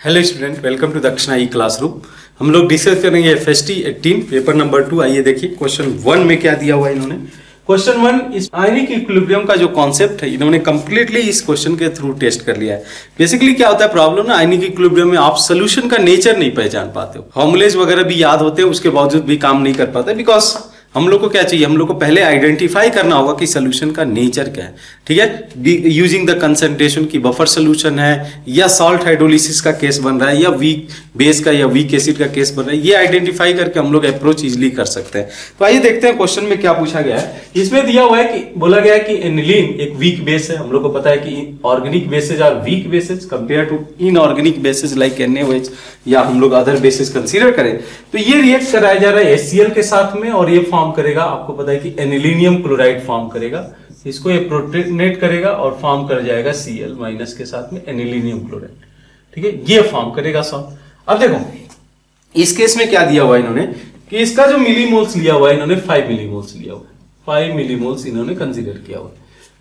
Hello student welcome to दक्षिणा ई classroom हम लोग डिस्कस करेंगे F S T eighteen paper number two आइए देखिए क्वेश्चन वन में क्या दिया हुआ है इन्होंने? क्वेश्चन वन इस आयनिक इक्विलिब्रियम का जो कॉन्सेप्ट है, इन्होंने कंप्लीटली इस क्वेश्चन के थ्रू टेस्ट कर लिया है। बेसिकली क्या होता है प्रॉब्लम ना आयनिक इक्विलिब्रियम में आप सोल्यूशन का नेचर नहीं पहचान पाते हो। फॉर्मुलेज वगैरह भी याद होते हैं, उसके बावजूद भी काम नहीं कर पाते बिकॉज़ हम लोग को क्या चाहिए? हम लोग को पहले आइडेंटिफाई करना होगा कि सोल्यूशन का नेचर क्या है। ठीक है? यूजिंग द कंसंट्रेशन की बफर सोल्यूशन है, या सॉल्ट हाइड्रोलिसिस का केस बन रहा है, या वीक बेस का, या वीक एसिड का केस बन रहा है, ये आइडेंटिफाई करके हम लोग अप्रोच इजिली कर सकते हैं। तो आइए देखते हैं क्वेश्चन में क्या पूछा गया है। इसमें दिया हुआ है कि, बोला गया है कि एनिलीन एक वीक बेस है। हम लोग को पता है कि organic bases are weak bases compare to inorganic bases like NAOH या हम लोग अदर बेसिस कंसीडर करें। तो ये रिएक्ट कराया जा रहा है एचसीएल के साथ में और ये फॉर्म करेगा, आपको पता है कि एनिलीनियम क्लोराइड फॉर्म करेगा, इसको ये प्रोटेनेट करेगा और फॉर्म कर जाएगा सीएल माइनस के साथ में एनिलीनियम क्लोराइड ठीक है? ये फॉर्म करेगा सॉल्व अब देखो, इस केस में क्या दिया हुआ इन्होंने? कि इसका जो मिलीमोल्स लिया हुआ है, इन्होंने फाइव मिलीमोल्स लिया हुआ फाइव मिलीमोल्स इन्होंने कंसिडर किया हुआ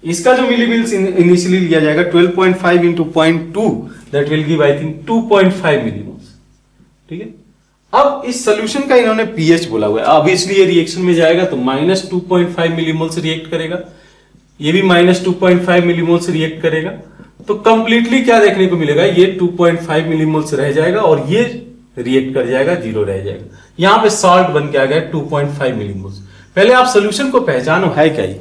इसका जो मिलीमोल्स इनिशियली लिया जाएगा 12.5 point five into point two that will give I think 2.5 millimoles ठीक है? अब इस सोल्यूशन का इन्होंने पीएच बोला हुआ है। ऑब्वियसली ये रिएक्शन में जाएगा तो minus two point five millimole से रिएक्ट करेगा। ये भी minus two point five millimole से रिएक्ट करेगा। तो कंप्लीटली क्या देखने को मिलेगा? ये टू पॉइंट फाइव मिलीमोल से रह जाएगा और ये रिएक्ट कर जाएगा ज़ीरो रह जाएगा। यहाँ पे सॉल्ट बन के आ गया टू पॉइंट फाइव मिलीमोल पहले आप सोल्यूशन को पहचानो, है क्या ये?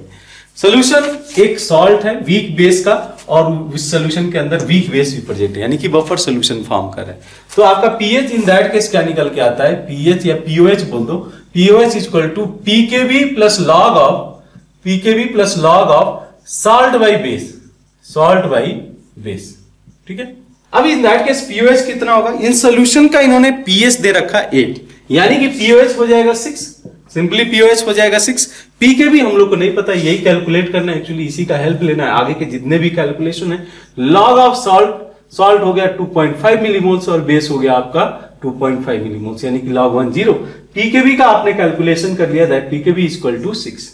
सोल्यूशन एक सॉल्ट है वीक बेस का। और इस सोल्यूशन के अंदर वीक बेस भी प्रोजेक्ट यानी कि बफर सोल्यूशन फॉर्म कर है। तो आपका पीएच इन दैट केस क्या निकल के आता है? पीएच या पीओएच बोल दो। POH equal to pKb plus log of pKb plus log of salt by base salt by base ठीक है? अब इन दैट केस पीओएच कितना होगा? इन सोल्यूशन का इन्होंने पीएच दे रखा एट यानी कि पीओएच हो जाएगा सिक्स सिंपली पीओएच हो जाएगा सिक्स पी के भी हम लोग को नहीं पता, यही कैलकुलेट करना है. एक्चुअली इसी का हेल्प लेना है. आगे के जितने भी कैलकुलेशन है लॉग ऑफ़ सॉल्ट सॉल्ट हो गया 2.5 मिलीमोल्स और बेस हो गया आपका 2.5 मिलीमोल्स यानी कि लॉग वन ज़ीरो पीकेबी का आपने कैलकुलेशन कर लिया that pKb equal to six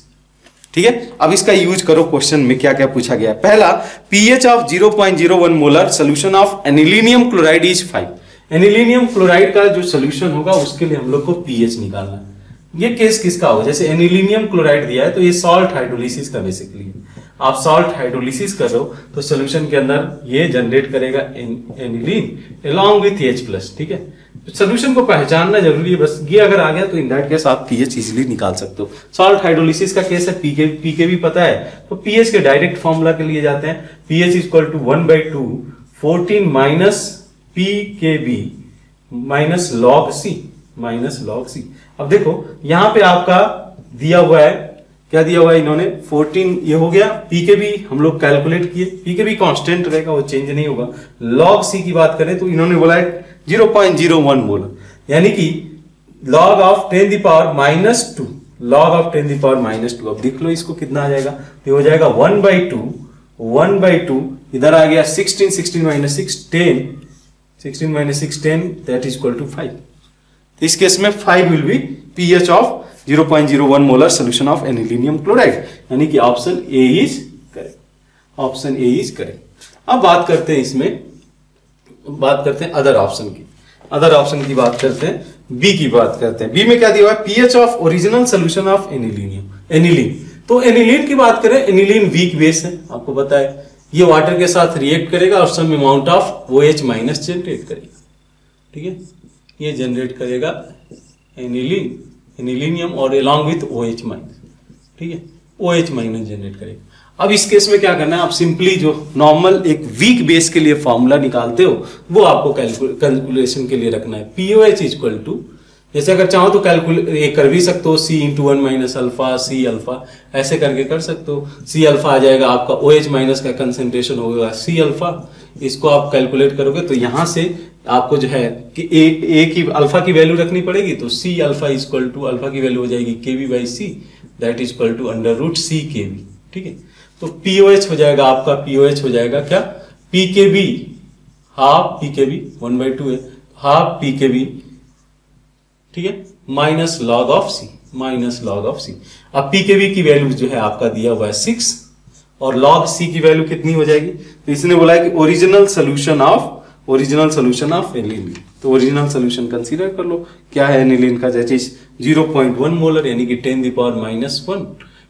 ठीक है? अब इसका यूज़ करो क्वेश्चन में क्या क्या पूछा गया पहला pH of 0.01 molar solution of anilinium chloride is 5 anilinium chloride का जो सोल्यूशन होगा, उसके लिए हम लोग को पीएच निकालना है। ये केस किसका होगा? जैसे एनिलीनियम क्लोराइड दिया है तो ये सॉल्ट हाइड्रोलिसिस का बेसिकली आप सॉल्ट हाइड्रोलिसिस कर तो सोल्यूशन के अंदर ये जनरेट करेगा aniline along with H plus ठीक है? सोल्यूशन को पहचानना ज़रूरी है, बस ये अगर आ गया तो इन दैट केस आप पीएच इजीली निकाल सकते हो। सॉल्ट हाइड्रोलिसिस का केस है पीके पीके भी पता है तो पीएच के डायरेक्ट फॉर्मूला के लिए जाते हैं। PH equal to one by two fourteen minus P K B minus log C minus log C अब देखो, यहाँ पे आपका दिया हुआ है। क्या दिया हुआ है इन्होंने? 14 ये हो गया। पी के भी हम लोग कैलकुलेट किए। पी के भी कॉन्स्टेंट रहेगा, वो चेंज नहीं होगा। लॉग सी की बात करें तो इन्होंने बोला है 0.01 बोला। यानी कि log of ten the power minus two log of ten the power minus two अब देख लो इसको कितना आ जाएगा। तो हो जाएगा one by two one by two इधर आ गया sixteen sixteen minus six ten sixteen minus six ten that is equal to five इस केस में five will be pH of 0.01 molar solution of anilinium chloride यानी कि option A is correct option A is correct अब बात करते हैं इसमें, बात करते हैं अदर ऑप्शन की। अदर ऑप्शन की बात करते हैं बी की बात करते हैं। बी में क्या दिया हुआ है? PH of original solution of anilinium aniline तो एनिलीन की बात करें एनिलीन वीक बेस है, आपको है। ये वाटर के साथ रिएक्ट करेगा और some amount of O H minus generate करेगा। ठीक है? ये जनरेट करेगा एनिलीन एनिलीनियम और along with O H minus ठीक है? ओ एच माइनस जनरेट करेगा। अब इस केस में क्या करना है? आप सिंपली जो नॉर्मल एक वीक बेस के लिए फॉर्मूला निकालते हो, वो आपको कैलकुलेशन के लिए रखना है। पीओ एच इक्वल टू जैसे अगर चाहो तो कैलकुलेट ये कर भी सकते हो C into one minus alpha C alpha ऐसे करके कर सकते हो। सी अल्फ़ा आ जाएगा, आपका ओ एच माइनस का कंसेंट्रेशन होगा सी अल्फ़ा इसको आप कैलकुलेट करोगे तो यहाँ से आपको जो है कि ए, ए की अल्फ़ा की वैल्यू रखनी पड़ेगी तो C alpha equal to alpha की वैल्यू हो जाएगी K B by C that is equal to under root C K B ठीक है? तो पीओएच हो जाएगा आपका पीओएच हो जाएगा क्या? P K B half P K B one by two है हाफ़ पी के बी ठीक है? Minus log of C minus log of C अब पी के बी की वैल्यू जो है आपका दिया हुआ है सिक्स और लॉग सी की वैल्यू कितनी हो जाएगी? तो इसने बोला कि original solution of original solution of aniline तो ओरिजिनल सोल्यूशन कंसीडर कर लो। क्या है एनिलीन का? जैसे ज़ीरो पॉइंट वन मोलर यानी कि ten the power minus one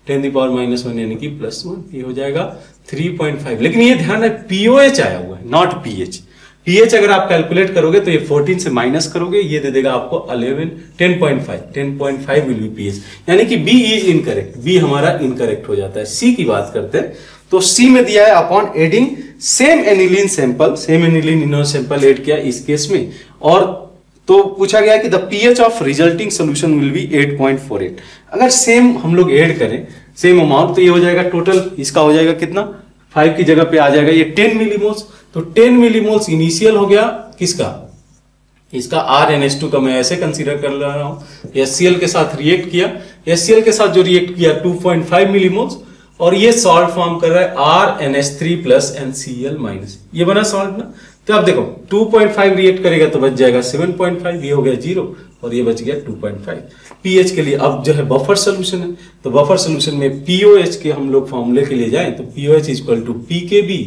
ten the power minus one यानी कि प्लस वन ये हो जाएगा थ्री पॉइंट फाइव लेकिन ये ध्यान है पीओएच आया हुआ है नॉट पीएच पीएच अगर आप कैलकुलेट करोगे तो ये 14 से माइनस करोगे, ये दे देगा आपको 11 10.5 10.5 विल बी पीएच यानी कि बी इज़ इनकरेक्ट बी हमारा इनकरेक्ट हो जाता है। सी की बात करते हैं तो सी में दिया है upon adding same aniline sample same aniline इनो सैंपल एड किया इस केस में। और तो पूछा गया कि the pH of resulting solution will be 8.48 अगर सेम हम लोग एड करें सेम अमाउंट तो ये हो जाएगा टोटल इसका हो जाएगा कितना? फाइव की जगह पे आ जाएगा, ये टेन मिलीमोल्स तो टेन मिलीमोल्स इनिशियल हो गया किसका? इसका आर एन एस टू का मैं ऐसे कंसीडर कर रहा हूँ। एस के साथ रिएक्ट किया। एस के साथ जो रिएक्ट किया 2.5 मिलीमोल्स और ये सॉल्ट फॉर्म कर रहा है R N S three plus N C L minus ये बना सॉल्ट ना? तो अब देखो 2.5 रिएक्ट करेगा तो बच जाएगा 7.5 ये हो गया ज़ीरो और ये बच गया 2.5 पीएच के लिए अब जो है बफर सोल्यूशन है। तो बफर सोल्यूशन में पीओएच के हम लोग फॉर्मूले के लिए जाए तो pOH is equal to P K B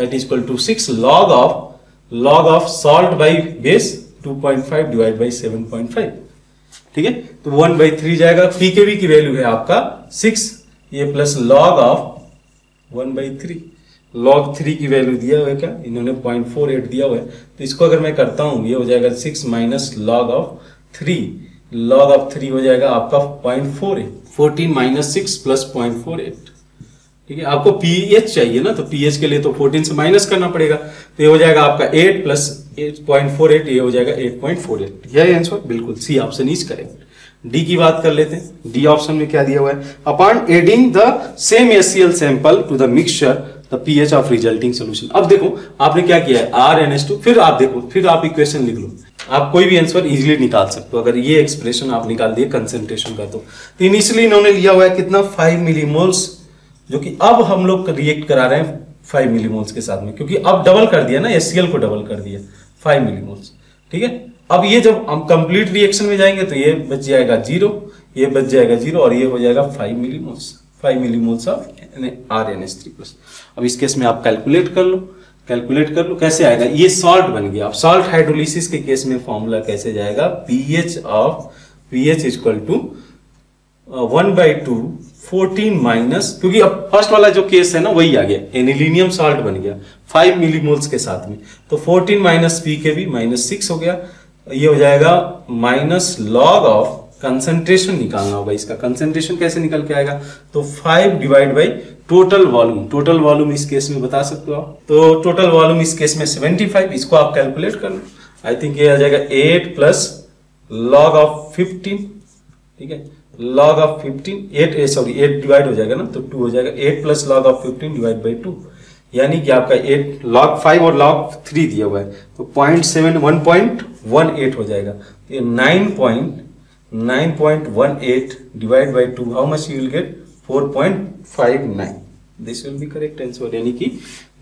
that is equal to six log of log of salt by base 2.5 divide by 7.5 ठीक है? तो वन बाई थ्री जाएगा। पी के वैल्यू है आपका सिक्स ये plus log of one by three log three की value दिया हुआ है क्या? इन्होंने पॉइंट फोर एट दिया हुआ है। तो इसको अगर मैं करता हूँ, ये हो जाएगा six minus log of three log of three हो जाएगा आपका point four eight fourteen minus six plus point four eight ठीक है आपको पीएच चाहिए ना तो पीएच के लिए तो 14 से माइनस करना पड़ेगा। तो ये हो जाएगा आपका 8 plus eight point four eight ये हो जाएगा 8.48 यह आंसर बिल्कुल। C option is correct D की बात कर लेते हैं। डी ऑप्शन में क्या दिया हुआ है? Upon adding the same SCL sample to the mixture the pH of resulting solution अब देखो आपने क्या किया है? आर एन एस टू फिर आप देखो फिर आप इक्वेशन लिख लो। आप कोई भी आंसर इजीली निकाल सकते हो। अगर ये एक्सप्रेशन आप निकाल दिए कंसेंट्रेशन का तो, तो इनिशियली इन्होंने लिया हुआ है कितना? फाइव मिलीमोल्स जो कि अब हम लोग रिएक्ट करा रहे हैं फाइव मिलीमोल्स के साथ में, क्योंकि अब डबल कर दिया ना एस को डबल कर दिया फाइव मिलीमोल्स ठीक है? अब ये जब हम कंप्लीट रिएक्शन में जाएँगे तो ये बच जाएगा ज़ीरो ये बच जाएगा ज़ीरो और ये हो जाएगा five millimoles five millimoles of R N S three plus अब इस केस में आप कैलकुलेट कर लो कैलकुलेट कर लो, कैसे आएगा? ये सॉल्ट बन गया। अब सॉल्ट हाइड्रोलिसिस के केस में फॉर्मूला कैसे जाएगा? PH of pH equal to one by two fourteen minus, क्योंकि अब फ़र्स्ट वाला जो केस है ना, वही आ गया। एनिलीनियम सॉल्ट बन गया फाइव मिलीमोल्स के साथ में। तो फोर्टीन माइनस पी के भी माइनस सिक्स हो गया। ये हो जाएगा माइनस लॉग ऑफ़ कंसेंट्रेशन निकालना होगा इसका। कंसेंट्रेशन कैसे निकल के आएगा? तो five divide by total volume total volume इस केस में बता सकते हो आप? तो टोटल वॉल्यूम इस केस में 75 इसको आप कैलकुलेट कर लो। आई थिंक ये आ जाएगा एट प्लस लॉग ऑफ़ 15 ठीक है? Log of 15 eight sorry eight divide हो जाएगा ना तो टू हो जाएगा. Eight plus log of 15 divide by two यानी कि आपका एट लॉग फाइव और लॉग थ्री दिया हुआ है. तो point seven one point one eight हो जाएगा. ये nine point nine point one eight divide by two how much you'll get four point five nine this will be correct answer यानी कि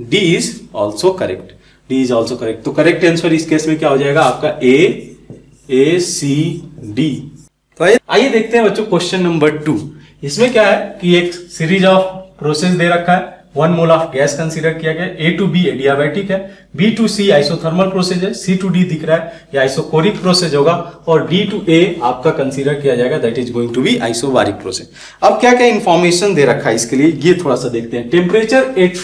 D is also correct D is also correct तो correct answer इस case में क्या हो जाएगा? आपका ए ए C D तो आइए देखते हैं बच्चों क्वेश्चन नंबर टू इसमें क्या है कि एक सीरीज़ ऑफ़ प्रोसेस दे रखा है। One mole of gas consider किया गया। ए टू बी एडियाबैटिक है। B to C isothermal process है। सी टू डी दिख रहा है। या आइसोकोरिक प्रोसेस होगा और डी टू ए आपका कंसीडर किया जाएगा। That is going to be isobaric process अब क्या क्या इंफॉर्मेशन दे रखा है इसके लिए? ये थोड़ा सा देखते हैं। Temperature at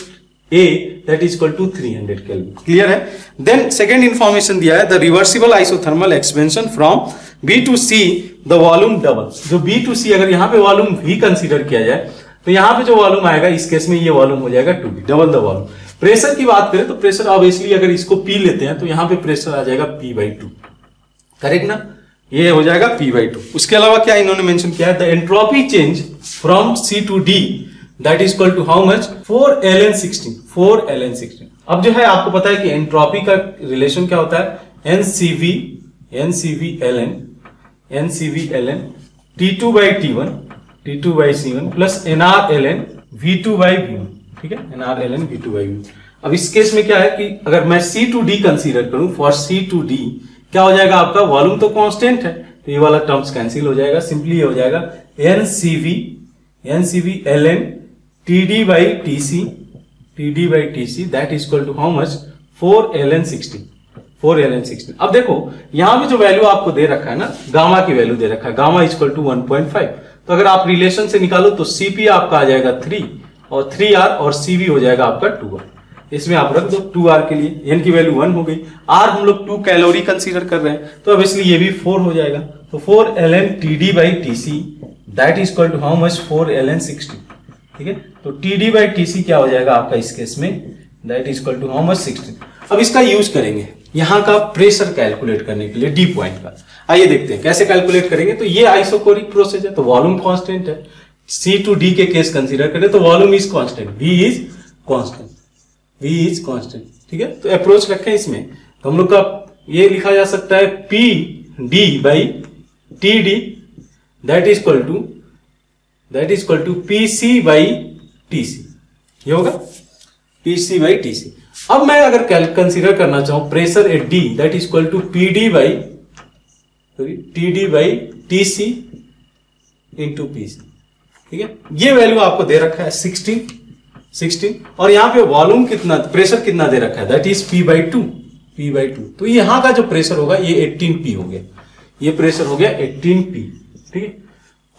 A that is equal to 300 kelvin clear है? देन सेकेंड इंफॉर्मेशन दिया है the reversible isothermal expansion from B to C the volume double जो बी टू सी अगर यहाँ पे वॉल्यूम भी कंसीडर किया जाए तो यहाँ पे जो वॉल्यूम आएगा, इस केस में ये वॉल्यूम हो जाएगा to be double the volume pressure की बात करें तो प्रेशर ऑब्वियसली अगर इसको पी लेते हैं तो यहाँ पे प्रेशर आ जाएगा पी बाई टू करेक्ट ना? ये हो जाएगा पी बाई टू उसके अलावा क्या इन्होंने मेंशन किया है? The entropy change from C to D that is equal to how much four L N sixteen four L N sixteen अब जो है, आपको पता है कि एंट्रोपी का रिलेशन क्या होता है? N C V N C V L N N C V L N T two by T one T two by C one plus N R L N V two by V one ठीक है? N R L N V two by V अब इस case में क्या है कि अगर मैं सी टू डी कंसीडर करूँ फॉर सी टू डी क्या हो जाएगा आपका? वॉल्यूम तो कांस्टेंट है। तो ये वाला टर्म्स कैंसिल हो जाएगा सिंपली हो जाएगा N C V N C V L N D by T C that is equal to how much four L N sixty four L N sixteen अब देखो, यहाँ पे जो वैल्यू आपको दे रखा है ना गामा की वैल्यू दे रखा है। Gamma equal to one point five तो अगर आप रिलेशन से निकालो तो सीपी आपका आ जाएगा थ्री और थ्री आर और सीवी हो जाएगा आपका टू आर इसमें आप रख दो टू आर के लिए। एन की वैल्यू वन हो गई। आर हम लोग टू कैलोरी कंसीडर कर रहे हैं। तो अब इसलिए ये भी फोर हो जाएगा। तो four L N T D by T C that is equal to how much four L N sixty ठीक है? तो T D by T C क्या हो जाएगा आपका इस केस में? That is equal to how much sixty अब इसका यूज़ करेंगे। यहाँ का प्रेशर कैलकुलेट करने के लिए डी पॉइंट का। आइए देखते हैं, कैसे कैलकुलेट करेंगे? तो ये आइसोकोरिक प्रोसेस है तो वॉल्यूम कांस्टेंट है। सी टू डी के केस कंसीडर करें तो volume is constant V is constant V is constant ठीक है? तो अप्रोच रखें इसमें। तो हम लोग का ये लिखा जा सकता है P D by T D that is equal to that is equal to P C by T C ये होगा? P C by T C अब मैं अगर कंसीडर करना चाहूँ pressure at D that is equal to P D by sorry T D by T C into P C ठीक है? ये वैल्यू आपको दे रखा है सिक्सटीन सिक्सटीन और यहाँ पे वॉल्यूम कितना प्रेशर कितना दे रखा है? That is P by two P by two तो यहाँ का जो प्रेशर होगा, ये एट्टीन पी हो गया. ये प्रेशर हो गया एट्टीन पी ठीक है?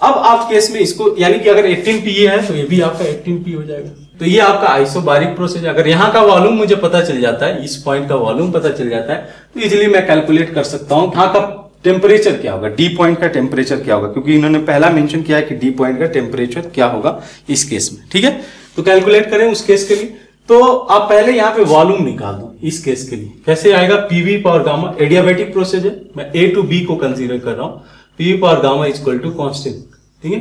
अब आप केस में इसको, यानी कि अगर 18 पी है तो ये भी आपका 18 पी हो जाएगा। तो ये आपका आइसोबारिक प्रोसेस अगर यहाँ का वॉल्यूम मुझे पता चल जाता है, इस पॉइंट का वॉल्यूम पता चल जाता है तो इजिली मैं कैलकुलेट कर सकता हूँ यहाँ का टेम्परेचर क्या होगा डी पॉइंट का टेम्परेचर क्या होगा, क्योंकि इन्होंने पहला मेंशन किया है कि डी पॉइंट का टेम्परेचर क्या होगा इस केस में, ठीक है? तो कैलकुलेट करें उस केस के लिए। तो आप पहले यहाँ पे वॉल्यूम निकाल दो इस केस के लिए। कैसे आएगा? PV power gamma adiabatic process है। मैं ए टू बी को कंसीडर कर रहा हूँ। PV power gamma equal to constant ठीक है?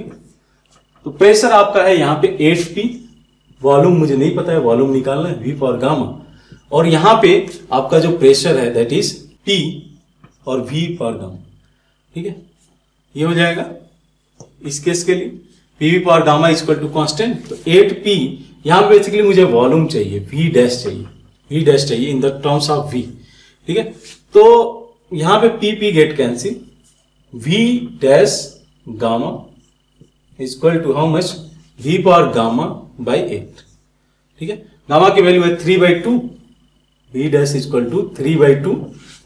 तो प्रेशर आपका है यहाँ पे एट पी वॉल्यूम मुझे नहीं पता है, वॉल्यूम निकालना है वी फॉर गामा। और यहाँ पे आपका जो प्रेशर है दैट इज़ पी और वी फॉर गामा, ठीक है? ये हो जाएगा इस केस के लिए। PV power gamma equal to constant तो एट पी यहाँ पे बेसिकली मुझे वॉल्यूम चाहिए वी डैश चाहिए वी डैश चाहिए in the terms of V ठीक है? तो यहाँ पे P P get cancel V dash gamma equal to how much V power gamma by eight ठीक है? गामा की वैल्यू है three by two V dash equal to three by two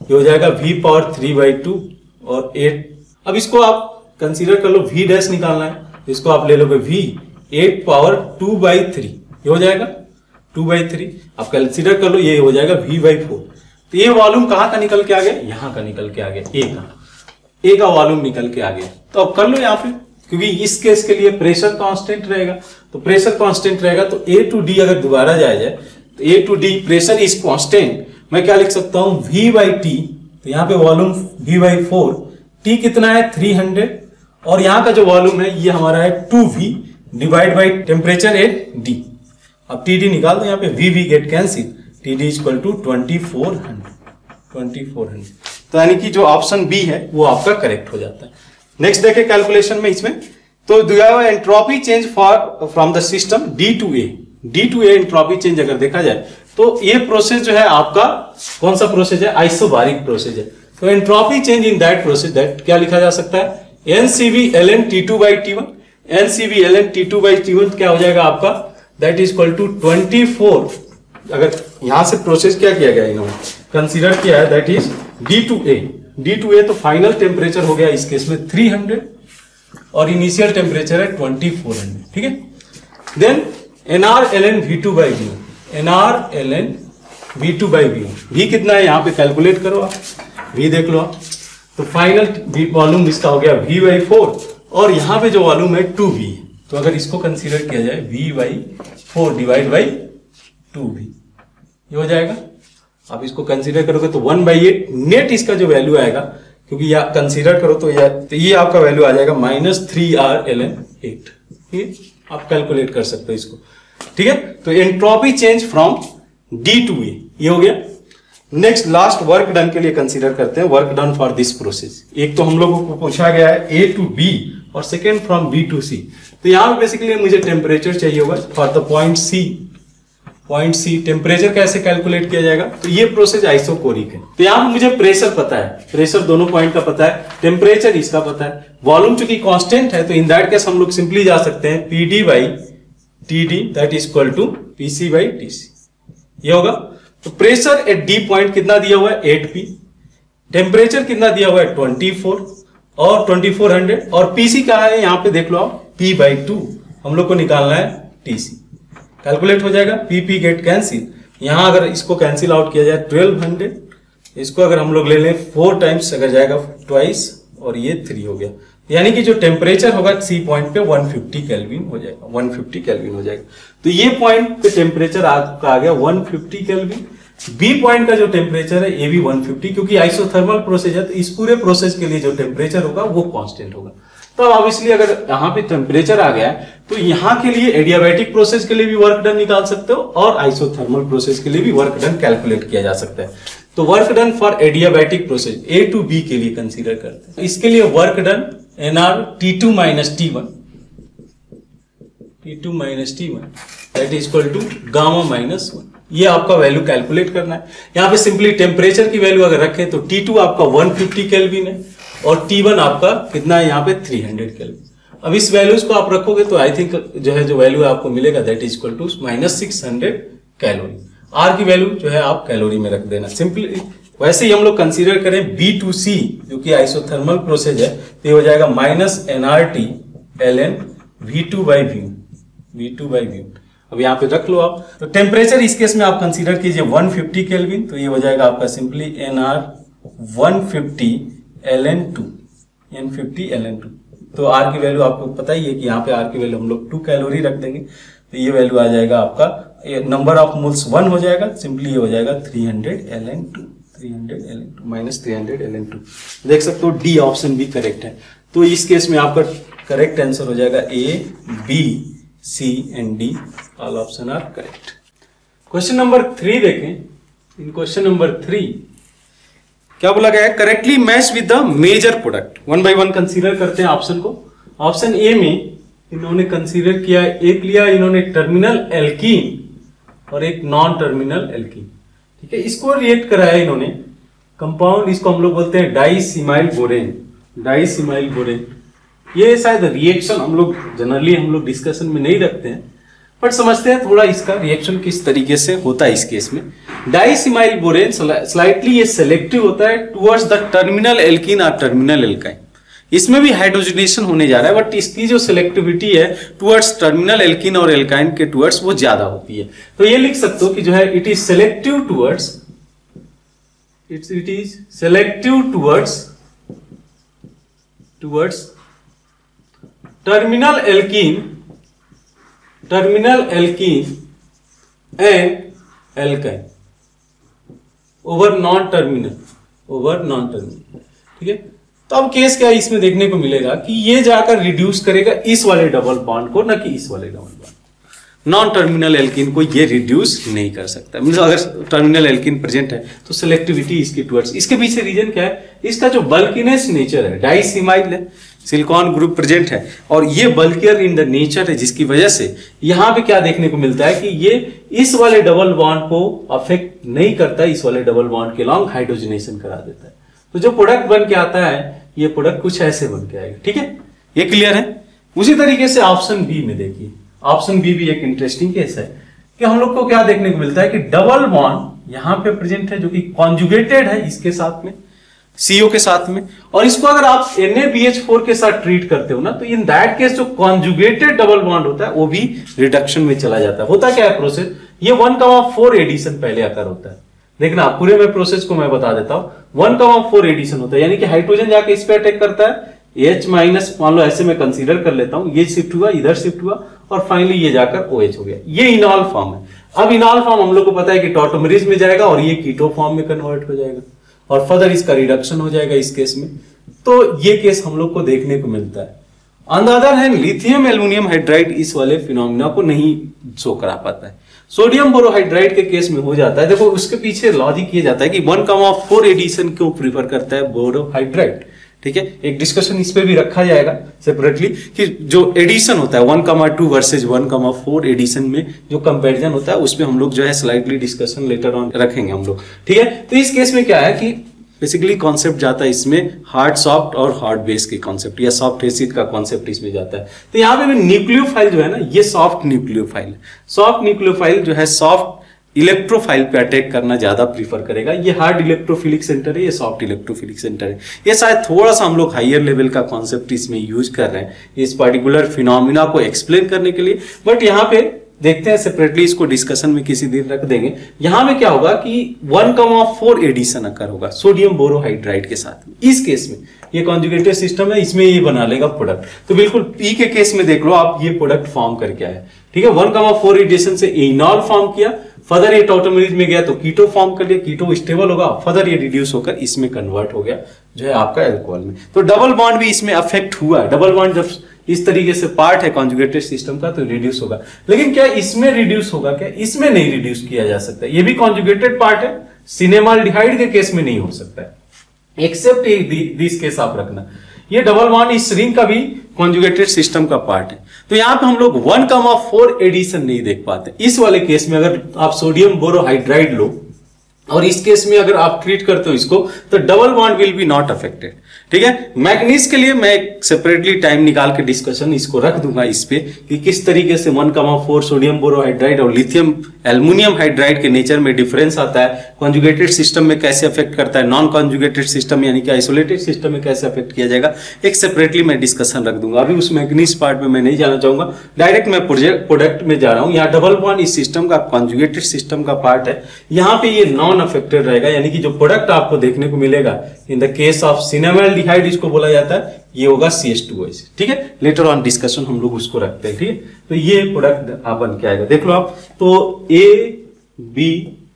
ये हो जाएगा V power three by two और eight अब इसको आप कंसीडर कर लो वी डैश निकालना है। इसको आप ले लोगे V eight power two by three ये हो जाएगा टू बाई थ्री आप कंसीडर कर लो, ये हो जाएगा वी बाई फोर तो ये वॉल्यूम कहाँ का निकल के आ गया? यहाँ का निकल के आ गया ए का। ए का वॉल्यूम निकल के आ गया। तो अब कर लो यहाँ पे, क्योंकि इस केस के लिए प्रेशर कांस्टेंट रहेगा। तो प्रेशर कांस्टेंट रहेगा तो ए टू डी अगर दोबारा जाया जाए तो A to D pressure is constant मैं क्या लिख सकता हूँ? वी बाई टी तो यहाँ पे volume V by four T कितना है? थ्री हंड्रेड और यहाँ का जो वॉल्यूम है, ये हमारा है two V divide by temperature at D अब टी डी निकाल दो यहाँ पे V V get cancel T D is equal to twenty four hundred twenty four hundred तो यानी कि जो ऑप्शन बी है, वो आपका करेक्ट हो जाता है। नेक्स्ट देखे कैलकुलेशन में इसमें। तो entropy change for from the system D to A D to A entropy change अगर देखा जाए तो ये प्रोसेस जो है आपका कौन सा प्रोसेस है? आइसोबारिक प्रोसेस है। तो entropy change in that process that क्या लिखा जा सकता है? NCB L N T two by T one NCB L N T two by T one क्या हो जाएगा आपका? That is equal to twenty four अगर यहाँ से प्रोसेस क्या किया गया इन्होंने? कंसिडर किया है that is D to A D to A तो फाइनल टेम्परेचर हो गया इस केस में 300 और इनिशियल टेम्परेचर है 2400 ठीक है? Then N R L N V two by V N R L N V two by V V कितना है? यहाँ पे कैलकुलेट करो आप। वी देख लो आप। तो फाइनल वॉल्यूम इसका हो गया वी बाई फोर और यहाँ पे जो वॉल्यूम है टू वी तो अगर इसको कंसीडर किया जाए V by four divide by two V ये हो जाएगा। आप इसको कंसीडर करोगे तो वन बाई एट नेट इसका जो वैल्यू आएगा क्योंकि या कंसीडर करो तो, या, तो ये आपका वैल्यू आ जाएगा minus three R L N eight ठीक है? आप कैलकुलेट कर सकते हो इसको। ठीक है? तो entropy change from D to A ये हो गया। नेक्स्ट लास्ट वर्क डन के लिए कंसीडर करते हैं। Work done for this process एक तो हम लोगों को पूछा गया है ए टू बी और second from B to C तो यहाँ पे बेसिकली मुझे टेम्परेचर चाहिए होगा। For the point C point C temperature कैसे कैलकुलेट किया जाएगा? तो ये प्रोसेस आइसोकोरिक है। तो यहाँ मुझे प्रेशर पता है। प्रेशर दोनों पॉइंट का पता है। टेम्परेचर इसका पता है। वॉल्यूम चूँकि कांस्टेंट है तो इन दैट केस हम लोग सिंपली जा सकते हैं PD by T D that is equal to PC by T C ये होगा। तो प्रेशर एट डी पॉइंट कितना दिया हुआ है? एट पी टेम्परेचर कितना दिया हुआ है? ट्वेंटी फोर और ट्वेंटी फोर हंड्रेड और पीसी कहा है? यहाँ पे देख लो आप। पी बाई टू हम लोग को निकालना है टीसी कैलकुलेट हो जाएगा पी पी गेट कैंसिल यहाँ अगर इसको कैंसिल आउट किया जाए ट्वेल्व हंड्रेड इसको अगर हम लोग ले लें फोर टाइम्स अगर जाएगा ट्वाइस और ये थ्री हो गया। यानी कि जो टेम्परेचर होगा सी पॉइंट पे 150 केल्विन हो जाएगा 150 केल्विन हो जाएगा। तो ये पॉइंट पे टेम्परेचर आपका आ गया 150 केल्विन बी पॉइंट का जो टेम्परेचर है, ये भी 150 क्योंकि आइसोथर्मल प्रोसेस है तो इस पूरे प्रोसेस के लिए जो टेम्परेचर होगा, वो कांस्टेंट होगा। तो ऑब्वियसली अगर यहाँ पे टेम्परेचर आ गया तो यहाँ के लिए एडियाबैटिक प्रोसेस के लिए भी वर्क डन निकाल सकते हो और आइसोथर्मल प्रोसेस के लिए भी वर्क डन कैलकुलेट किया जा सकता है। तो work done for adiabatic process A to B के लिए कंसीडर करते हैं। इसके लिए work done N R T two minus T one T two minus T one that is equal to gamma minus one ये आपका वैल्यू कैलकुलेट करना है। यहाँ पे सिंपली टेम्परेचर की वैल्यू अगर रखें तो टी टू आपका 150 केल्विन है। और टी वन आपका कितना है? यहाँ पे 300 केल्विन अब इस वैल्यूज़ को आप रखोगे तो आई थिंक जो है, जो वैल्यू आपको मिलेगा that is equal to minus six hundred calorie R की वैल्यू जो है, आप कैलोरी में रख देना. सिंपली वैसे ही हम लोग कंसीडर करें बी टू सी जो कि आइसोथर्मल प्रोसेस है तो हो जाएगा minus N R T L N V two by view V two by view अब यहाँ पे रख लो आप. तो टेम्परेचर इस केस में आप कंसीडर कीजिए 150 फिफ्टी केल्विन तो ये हो जाएगा आपका simply N R one fifty L N two N fifty L N two तो आर की वैल्यू आपको पता ही है कि यहाँ पे आर की वैल्यू हम लोग टू कैलोरी रख देंगे। तो ये वैल्यू आ जाएगा आपका नंबर ऑफ़ मोल्स वन हो जाएगा सिंपली ये हो जाएगा three hundred L N two three hundred L N two minus three hundred L N two देख सकते हो डी ऑप्शन भी करेक्ट है। तो इस केस में आपका करेक्ट आंसर हो जाएगा A B C and D all option are correct question number three देखें। इन क्वेश्चन नंबर थ्री क्या बोला गया है? Correctly match with the major product one by one consider करते हैं ऑप्शन को। ऑप्शन ए में इन्होंने कंसीडर किया, एक लिया, इन्होंने टर्मिनल एल्कीन और एक नॉन टर्मिनल एल्कीन ठीक है, इसको रिएक्ट कराया इन्होंने। कंपाउंड इसको हम लोग बोलते हैं डाइसिमाइल बोरेन डाइसिमाइल बोरेन ये शायद रिएक्शन हम लोग जनरली हम लोग डिस्कशन में नहीं रखते हैं। बट समझते हैं थोड़ा इसका रिएक्शन किस तरीके से होता है इस केस में। डाइसिमाइल बोरेन स्लाइटली ये सेलेक्टिव होता है टुवर्ड्स द टर्मिनल एल्किन और टर्मिनल एल्काइन इसमें भी हाइड्रोजनेशन होने जा रहा है बट इसकी जो सिलेक्टिविटी है टुवर्ड्स टर्मिनल एल्किन और एल्काइन के टुवर्ड्स वो ज़्यादा होती है। तो ये लिख सकते हो कि जो है it is selective towards its it is selective towards towards terminal alkene terminal alkene and alkyne over non terminal over non terminal ठीक है? तो अब केस क्या इसमें देखने को मिलेगा कि ये जाकर रिड्यूस करेगा इस वाले डबल बॉन्ड को, ना कि इस वाले double bond non terminal alkene को ये रिड्यूस नहीं कर सकता। मीन अगर टर्मिनल एल्किन प्रेजेंट है तो सिलेक्टिविटी इसकी टुवर्ड्स इसके पीछे रीजन क्या है? इसका जो बल्किनेस नेचर है डाइसिमाइल है। सिलिकॉन ग्रुप प्रेजेंट है। और ये बल्कियर इन द नेचर है, जिसकी वजह से यहाँ पे क्या देखने को मिलता है कि ये इस वाले डबल बॉन्ड को अफेक्ट नहीं करता, इस वाले डबल बॉन्ड के लॉन्ग हाइड्रोजनेशन करा देता है। तो जो प्रोडक्ट बन के आता है, ये प्रोडक्ट कुछ ऐसे बन के आएगा, ठीक है? ये क्लियर है? उसी तरीके से ऑप्शन बी में देखिए। ऑप्शन बी भी एक इंटरेस्टिंग केस है कि हम लोग को क्या देखने को मिलता है कि डबल बॉन्ड यहाँ पे प्रेजेंट है, जो कि कॉन्जुगेटेड है इसके साथ में। सीओ के साथ में। और इसको अगर आप फोर के साथ ट्रीट करते हो ना तो इन दैट केस जो कॉन्जुगेटेड डबल बॉन्ड होता है, वो भी रिडक्शन में चला जाता है। होता क्या है प्रोसेस ये वन कमा फोर एडिशन पहले आकर होता है। देखना, पूरे में प्रोसेस को मैं बता देता हूँ। वन कमा फोर एडिशन होता है। यानी कि हाइड्रोजन जाके इस पे अटैक करता है। एच माइनस मान लो ऐसे मैं कंसीडर कर लेता हूँ। ये शिफ्ट हुआ, इधर शिफ्ट हुआ, और फाइनली ये जाकर ओ OH हो गया। ये इनॉल फॉर्म है। अब इनॉल फॉर्म हम लोग को पता है कि टॉटोमरीज में जाएगा और ये कीटो फॉर्म में कन्वर्ट हो जाएगा। और फर्दर इसका रिडक्शन हो जाएगा इस केस में। तो ये केस हम लोग को देखने को मिलता है। On the other hand lithium aluminium hydride इस वाले फिनोमिना को नहीं शो करा पाता है। सोडियम बोरोहाइड्राइड के केस में हो जाता है। देखो, उसके पीछे लॉजिक ये जाता है कि one comma four addition क्यों प्रीफर करता है बोरोहाइड्राइड ठीक है? एक डिस्कशन इस पे भी रखा जाएगा सेपरेटली कि जो एडिशन होता है one comma two versus one comma four addition में जो कंपैरिजन होता है उसमें हम लोग जो है स्लाइटली डिस्कशन लेटर ऑन रखेंगे हम लोग। ठीक है? तो इस केस में क्या है कि बेसिकली कॉन्सेप्ट जाता है इसमें हार्ड सॉफ्ट और हार्ड बेस के कॉन्सेप्ट या सॉफ्ट एसिड का कॉन्सेप्ट इसमें जाता है। तो यहाँ पे भी न्यूक्लियोफाइल जो है ना, ये सॉफ्ट न्यूक्लियोफाइल सॉफ्ट न्यूक्लियोफाइल जो है सॉफ्ट इलेक्ट्रोफाइल पे अटैक करना ज़्यादा प्रीफर करेगा। ये हार्ड इलेक्ट्रोफिलिक सेंटर है, ये सॉफ्ट इलेक्ट्रोफिलिक सेंटर है। ये शायद थोड़ा सा हम लोग हाइयर लेवल का कॉन्सेप्ट इसमें यूज़ कर रहे हैं, इस पर्टिकुलर फिनोमिना को एक्सप्लेन करने के लिए। बट यहाँ पे देखते हैं सेपरेटली इसको डिस्कशन में किसी दिन रख देंगे। यहाँ में क्या होगा कि one comma four addition occur होगा सोडियम बोरोहाइड्राइड के साथ। में इस केस में, ये कॉन्जुगेटेड सिस्टम है, इसमें ये बना लेगा प्रोडक्ट तो बिल्कुल पी के केस में देख लो, आप ये प्रोडक्ट फॉर्म करके आए। ठीक है वन कम फोर एडिशन से इनॉल फॉर्म किया फर्दर ये टोटोमरीज में गया तो कीटो फॉर्म कर लिया कीटो स्टेबल होगा फर्दर ये रिड्यूस होकर इसमें कन्वर्ट हो गया, जो है आपका एल्कोहल में। तो डबल बॉन्ड भी इसमें अफेक्ट हुआ डबल बॉन्ड जब इस तरीके से पार्ट है कॉन्जुगेटेड सिस्टम का तो रिड्यूस होगा। लेकिन क्या इसमें रिड्यूस होगा क्या? इसमें नहीं रिड्यूस किया जा सकता। ये भी कॉन्जुगेटेड पार्ट है सिनेमाल डिहाइड के केस में नहीं हो सकता है। एक्सेप्ट दिस केस आप रखना। ये डबल बॉन्ड इस रिंग का भी कॉन्जुगेटेड सिस्टम का पार्ट है। तो यहाँ पे हम लोग वन कम फोर एडिशन नहीं देख पाते। इस वाले केस में अगर आप सोडियम बोरोहाइड्राइड लो, और इस केस में अगर आप ट्रीट करते हो इसको तो double bond will be not affected ठीक है? मैग्नीज के लिए मैं एक सेपरेटली टाइम निकाल के डिस्कशन इसको रख दूँगा इस पे कि किस तरीके से one comma four sodium borohydride और लिथियम एल्युमिनियम हाइड्राइड के नेचर में डिफरेंस आता है कॉन्जुगेटेड सिस्टम में कैसे अफेक्ट करता है नॉन कॉन्जुगेटेड सिस्टम यानी कि आइसोलेटेड सिस्टम में कैसे अफेक्ट किया जाएगा, एक सेपरेटली मैं डिस्कशन रख दूँगा। अभी उस मैग्नीज पार्ट में मैं नहीं जाना चाहूँगा। डायरेक्ट मैं प्रोडक्ट में जा रहा हूँ। यहाँ डबल वन इस सिस्टम का कॉन्जुगेटेड सिस्टम का पार्ट है। यहाँ पे ये नॉन अफेक्टेड रहेगा, यानी कि जो प्रोडक्ट आपको देखने को मिलेगा in the case of cinnamaldehyde इसको बोला जाता है। ये होगा सी एस टू ठीक है? लेटर ऑन डिस्कशन हम लोग उसको रखते हैं, ठीक है? तो ये प्रोडक्ट आप बन के आएगा। देख लो आप तो ए बी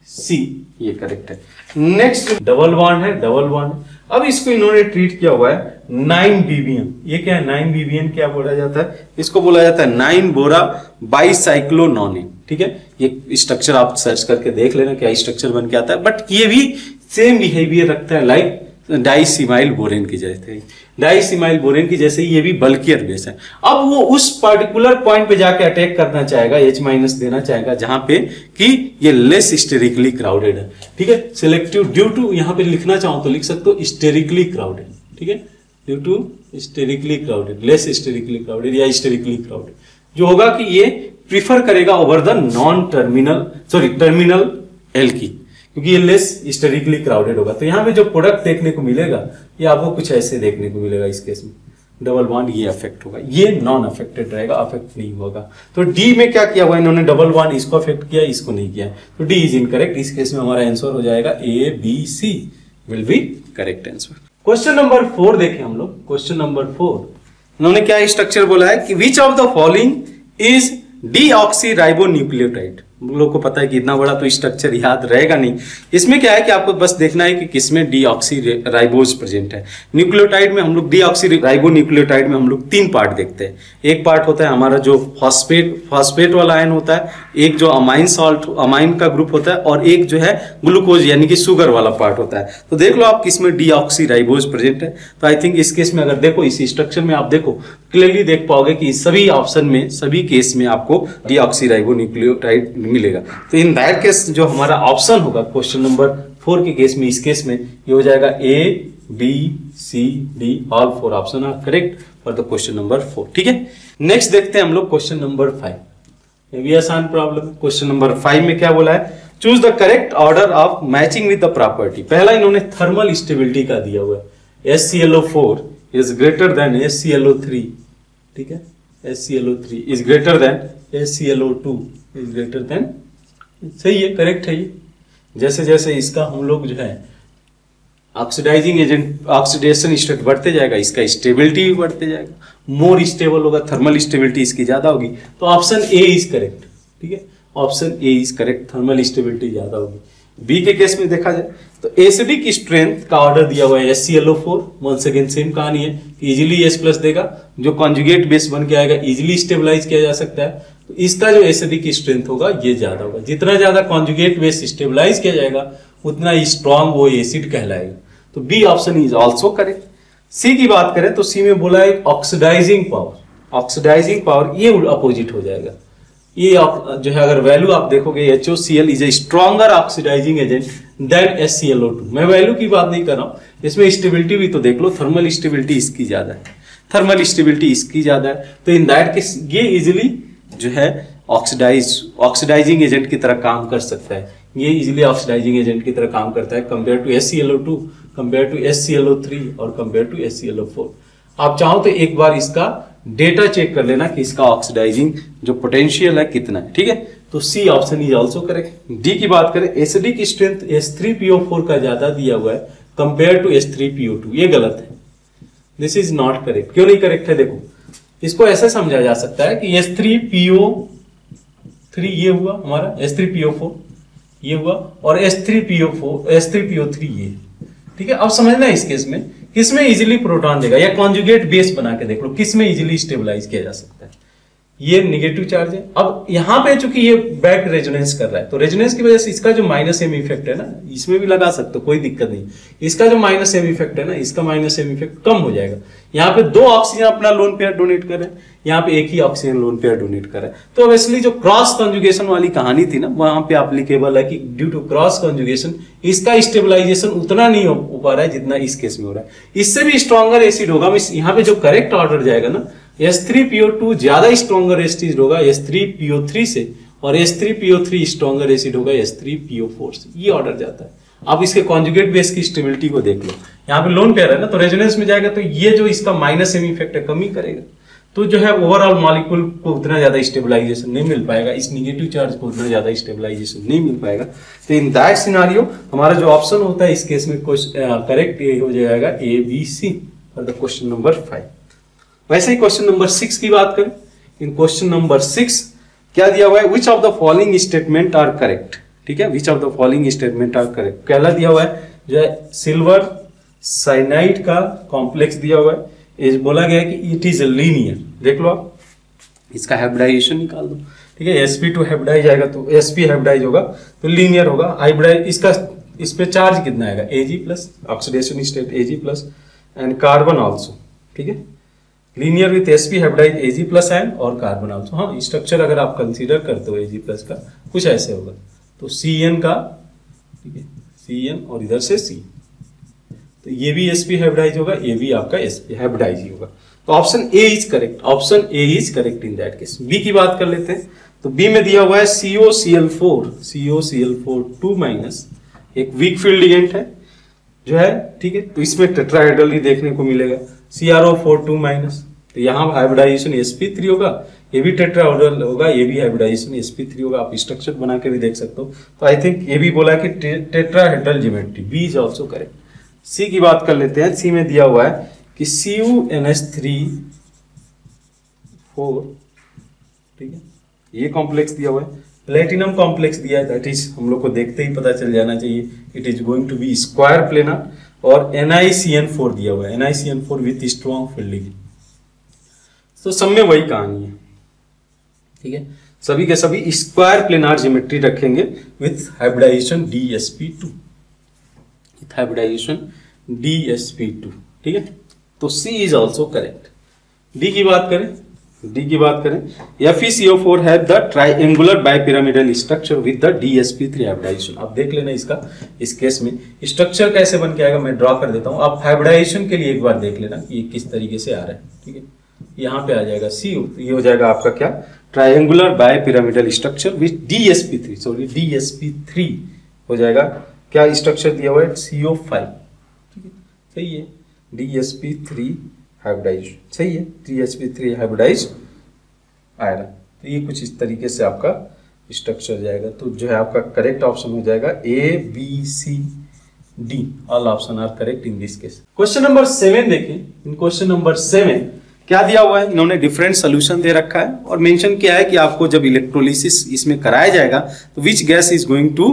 सी ये करेक्ट है। नेक्स्ट डबल बॉन्ड है डबल बॉन्ड अब इसको इन्होंने ट्रीट किया हुआ है नाइन बीबीएन ये क्या है? नाइन बीबीएन क्या बोला जाता है? इसको बोला जाता है नाइन बोरा बाईसाइक्लोनोनिन ठीक है? ये स्ट्रक्चर आप सर्च करके देख लेना क्या स्ट्रक्चर बन के आता है। बट ये भी सेम बिहेवियर रखता है लाइक डाइसिमाइल बोरेन की जैसे डाइसिमाइल बोरेन की जैसे ये भी बल्कियर बेस है। अब वो उस पर्टिकुलर पॉइंट पे जाके अटैक करना चाहेगा एच माइनस देना चाहेगा, जहाँ पे कि ये लेस स्टेरिकली क्राउडेड है। ठीक है? सिलेक्टिव ड्यू टू यहाँ पे लिखना चाहो तो लिख सकते हो स्टेरिकली क्राउडेड ठीक है? Due to sterically crowded less sterically crowded या स्टेरिकली क्राउडेड जो होगा कि ये प्रीफर करेगा over the non terminal sorry terminal L की। क्योंकि ये लेस हिस्टोरिकली क्राउडेड होगा। तो यहाँ पे जो प्रोडक्ट देखने को मिलेगा, ये आपको कुछ ऐसे देखने को मिलेगा इस केस में। डबल वन ये अफेक्ट होगा। ये नॉन अफेक्टेड रहेगा अफेक्ट नहीं होगा। तो डी में क्या किया हुआ इन्होंने डबल बॉन्ड इसको अफेक्ट किया, इसको नहीं किया। तो डी इज़ इनकरेक्ट इस केस में हमारा आंसर हो जाएगा A B C will be correct answer question number four देखें हम लोग। क्वेश्चन नंबर फोर उन्होंने क्या स्ट्रक्चर बोला है कि which of the following is deoxyribonucleotide लोग को पता है कि इतना बड़ा तो स्ट्रक्चर याद रहेगा नहीं। इसमें क्या है कि आपको बस देखना है कि किसमें डीऑक्सी राइबोज प्रेजेंट है। न्यूक्लियोटाइड में हम लोग डीऑक्सी राइबो न्यूक्लियोटाइड में हम लोग तीन पार्ट देखते हैं। एक पार्ट होता है हमारा जो फॉस्फेट फॉस्फेट वाला आयन होता है, एक जो अमाइन सॉल्ट अमाइन का ग्रुप होता है, और एक जो है ग्लूकोज यानी कि शुगर वाला पार्ट होता है। तो देख लो आप किसमें डीऑक्सी राइबोज प्रेजेंट है। तो आई थिंक इस केस में अगर देखो, इस स्ट्रक्चर में आप देखो क्लियरली देख पाओगे कि सभी ऑप्शन में, सभी केस में आपको डीऑक्सी राइबो न्यूक्लियोटाइड मिलेगा। तो इन दैट केस जो हमारा ऑप्शन होगा क्वेश्चन नंबर फोर के केस में, इस केस में, ये हो जाएगा A B C D all four option are correct for the question number four ठीक है? नेक्स्ट देखते हैं हम लोग क्वेश्चन नंबर फाइव ये भी आसान प्रॉब्लम क्वेश्चन नंबर फाइव में क्या बोला है? Choose the correct order of matching with the property पहला इन्होंने थर्मल स्टेबिलिटी का दिया हुआ है। S C L O four is greater than S C L O three ठीक है? S C L O three is greater than S C L O two is greater than सही है correct है ये। जैसे जैसे इसका हम लोग जो है ऑक्सीडाइजिंग एजेंट ऑक्सीडेशन स्टेट बढ़ते जाएगा, इसका स्टेबिलिटी भी बढ़ते जाएगा मोर स्टेबल होगा थर्मल स्टेबिलिटी इसकी ज़्यादा होगी तो ऑप्शन ए इज़ करेक्ट ठीक है? Option A is correct thermal stability ज़्यादा होगी। बी के केस में देखा जाए तो एसिडिक स्ट्रेंथ का ऑर्डर दिया हुआ है S C L O four once again same कहानी है इजिली एस प्लस देगा, जो कॉन्जुगेट बेस बन के आएगा इजिली स्टेबलाइज किया जा सकता है। तो इसका जो एसिडिक स्ट्रेंथ होगा, ये ज़्यादा होगा। जितना ज़्यादा कॉन्जुगेट बेस स्टेबलाइज किया जाएगा, उतना स्ट्रॉन्ग वो एसिड कहलाएगा। तो B option is also correct C की बात करें तो सी में बोला है ऑक्सीडाइजिंग पावर ऑक्सीडाइजिंग पावर ये अपोजिट हो जाएगा। ये आप जो है, अगर वैल्यू आप देखोगे H O C L is a stronger oxidising agent than S C L O two मैं वैल्यू की बात नहीं कर रहा हूँ। इसमें स्टेबिलिटी भी तो देख लो थर्मल स्टेबिलिटी इसकी ज़्यादा है। थर्मल स्टेबिलिटी इसकी ज़्यादा है। तो इन दैट केस ये इजिली जो है ऑक्सीडाइज ऑक्सीडाइजिंग एजेंट की तरह काम कर सकता है। ये इजिली ऑक्सीडाइजिंग एजेंट की तरह काम करता है compare to S to compare to S और कंपेयर टू एस आप चाहो तो एक बार इसका डेटा चेक कर लेना कि इसका ऑक्सीडाइजिंग जो पोटेंशियल है कितना है, ठीक है? तो C option is also correct D की बात करें acidic strength S three P O four का ज़्यादा दिया हुआ है compare to S three P O two ये गलत है। दिस इज़ नॉट करेक्ट क्यों नहीं करेक्ट है? देखो इसको ऐसे समझा जा सकता है कि एस थ्री पीओ थ्री ये हुआ हमारा एस थ्री पीओ फोर ये हुआ, और S three P O four S three P O three ये। ठीक है? अब समझना इस केस में किसमें इजिली प्रोटॉन देगा? या कॉन्जुगेट बेस बना के देख लो किसमें इजिली स्टेबलाइज किया जा सकता है? ये निगेटिव चार्ज है। अब यहाँ पे चूँकि ये बैक रेजोनेंस कर रहा है तो रेजोनेंस की वजह से इसका जो माइनस एम इफ़ेक्ट है ना, इसमें भी लगा सकते हो, कोई दिक्कत नहीं। इसका जो माइनस एम इफ़ेक्ट है ना, इसका माइनस एम इफ़ेक्ट कम हो जाएगा। यहाँ पे दो ऑक्सीजन अपना लोन पेयर डोनेट कर रहे यहाँ पे एक ही ऑक्सीजन लोन पेयर डोनेट कर तो ऑब्वियसली जो क्रॉस कंजुगेशन वाली कहानी थी ना, वहाँ पे एप्लीकेबल है कि ड्यू टू क्रॉस कंजुगेशन इसका स्टेबलाइजेशन उतना नहीं हो पा रहा है जितना इस केस में हो रहा है। इससे भी स्ट्रॉगर एसिड होगा। यहाँ पे जो करेक्ट ऑर्डर जाएगा ना S3PO2 ज़्यादा स्ट्रॉन्गर एसिड होगा S3PO3 से, और S3PO3 स्ट्रॉन्गर एसिड होगा S3PO4 से। ये ऑर्डर जाता है। आप इसके कॉन्जुगेट बेस की स्टेबिलिटी को देख लो। यहाँ पे लोन पेयर है ना तो रेजोनेंस में जाएगा तो ये जो इसका माइनस एम इफ़ेक्ट है, कमी करेगा। तो जो है ओवरऑल मॉलिक्यूल को उतना ज़्यादा स्टेबलाइजेशन नहीं मिल पाएगा, इस निगेटिव चार्ज को उतना ज़्यादा स्टेबलाइजेशन नहीं मिल पाएगा। तो इन दैट सिनारियो हमारा जो ऑप्शन होता है, इस केस में करेक्ट हो जाएगा A B C for the question number five वैसे ही क्वेश्चन नंबर सिक्स की बात करें। इन क्वेश्चन नंबर सिक्स क्या दिया हुआ है? Which of the following statement are correct ठीक है? Which of the following statement are correct पहला दिया हुआ है, जो है सिल्वर साइनाइड का कॉम्प्लेक्स दिया हुआ है। इस बोला गया है कि इट इज़ लीनियर देख लो आप। इसका हाइब्रिडाइजेशन निकाल दो। ठीक है? एसपी टू हाइब्रिडाइज आएगा तो एसपी हाइब्रिडाइज होगा तो लीनियर होगा। हाइब्रिडाइज इसका इस पे चार्ज कितना आएगा? A G plus oxidation state A G plus and carbon also ठीक है? Linear with S P S P hybrid A G plus ion और कार्बन ऑल्सो हाँ स्ट्रक्चर अगर आप कंसीडर करते हो एजी प्लस का, कुछ ऐसे होगा। तो सी एन का, ठीक है सी एन और इधर से सी तो ये भी एसपी हेब्राइज होगा, ये भी आपका एसपी हेब्राइज ही होगा। तो option A is correct option A is correct in that case B की बात कर लेते हैं। तो बी में दिया हुआ है C O C L four C O C L four two minus एक वीक फ़ील्ड इवेंट है, जो है, ठीक है तो इसमें टेट्राहेड्रल ही देखने को मिलेगा। C R O four two minus तो यहाँ हाइब्रिडाइजेशन एस पी थ्री होगा, ये भी टेट्राहेड्रल होगा, ये भी हाइब्रिडाइजेशन एस पी थ्री होगा। आप स्ट्रक्चर बना के भी देख सकते हो। तो आई थिंक ये भी बोला कि tetrahedral geometry B is also correct C की बात कर लेते हैं। सी में दिया हुआ है कि C U N S three four ठीक है? ये कॉम्प्लेक्स दिया हुआ है। प्लेटिनम कॉम्प्लेक्स दिया है दैट इज़ हम लोग को देखते ही पता चल जाना चाहिए it is going to be square planar और एन फोर दिया हुआ है। N four with strong fielding तो सब में वही कहानी है। ठीक है? सभी के सभी स्क्वायर प्लेनार ज्योमेट्री रखेंगे with hybridisation D S P two with hybridisation D S P two ठीक है? तो C is also correct D की बात करें डी की बात करें F E C O four have the triangular bipyramidal structure with the D S P three hybridisation अब देख लेना इसका, इस केस में। स्ट्रक्चर कैसे बन के आएगा, मैं ड्रॉ कर देता हूँ। आप हाइब्रिडाइजेशन के लिए एक बार देख लेना ये किस तरीके से आ रहा है, ठीक है? यहाँ पे आ जाएगा सी ये हो जाएगा आपका क्या? Triangular bipyramidal structure with D S P three sorry D S P three हो जाएगा। क्या स्ट्रक्चर दिया हुआ है? सीओ फाइव ठीक है? सही है। डीएसपी थ्री हाइब्रिडाइज सही है? Three H P three hybridise iron तो ये कुछ इस तरीके से आपका स्ट्रक्चर जाएगा। तो जो है आपका करेक्ट ऑप्शन हो जाएगा A B C D all option are correct in this case question number seven देखें। इन क्वेश्चन नंबर सेवन क्या दिया हुआ है? इन्होंने डिफरेंट सोल्यूशन दे रखा है। और मेंशन किया है कि आपको जब इलेक्ट्रोलिसिस इसमें कराया जाएगा तो which gas is going to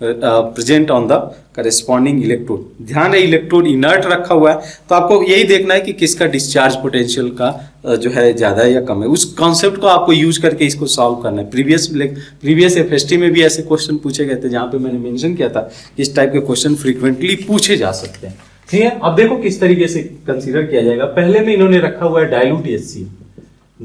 present on the corresponding electrode ध्यान है इलेक्ट्रोड इनर्ट रखा हुआ है तो आपको यही देखना है कि किसका डिस्चार्ज पोटेंशियल का जो है ज़्यादा या कम है। उस कॉन्सेप्ट को आपको यूज़ करके इसको सॉल्व करना है। प्रीवियस प्रीवियस एफएसटी में भी ऐसे क्वेश्चन पूछे गए थे, जहाँ पे मैंने मेंशन किया था इस टाइप के क्वेश्चन फ्रीक्वेंटली पूछे जा सकते हैं। ठीक है? अब देखो किस तरीके से कंसिडर किया जाएगा। पहले में इन्होंने रखा हुआ है डायलूट एस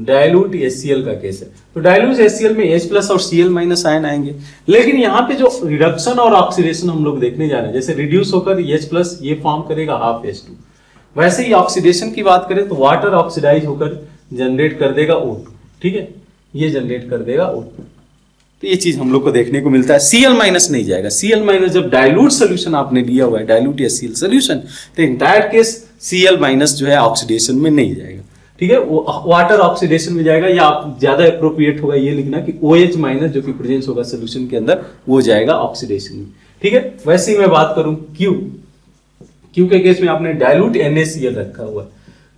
डायलूट एससीएल का केस है। तो डायलूट एससीएल में H प्लस और Cl माइनस आयन आएँगे। लेकिन यहाँ पे जो रिडक्शन और ऑक्सीडेशन हम लोग देखने जा रहे हैं, जैसे रिड्यूस होकर H प्लस ये फॉर्म करेगा हाफ़ एच टू वैसे ही ऑक्सीडेशन की बात करें तो वाटर ऑक्सीडाइज होकर जनरेट कर देगा O2 ठीक है? ये जनरेट कर देगा O2 तो ये चीज़ हम लोग को देखने को मिलता है। Cl माइनस नहीं जाएगा। Cl माइनस जब डायलूट सोल्यूशन आपने लिया हुआ है डाइल्यूट या Cl सोल्यूशन तो इंटायर केस Cl माइनस जो है ऑक्सीडेशन में नहीं जाएगा। ठीक है? वाटर ऑक्सीडेशन में जाएगा या आप ज़्यादा अप्रोप्रिएट होगा ये लिखना कि OH माइनस जो कि प्रेजेंस होगा सोल्यूशन के अंदर, वो जाएगा ऑक्सीडेशन में। ठीक है? वैसे ही मैं बात करूँ क्यू क्यू के केस में आपने डायलूट एनएसीएल रखा हुआ है।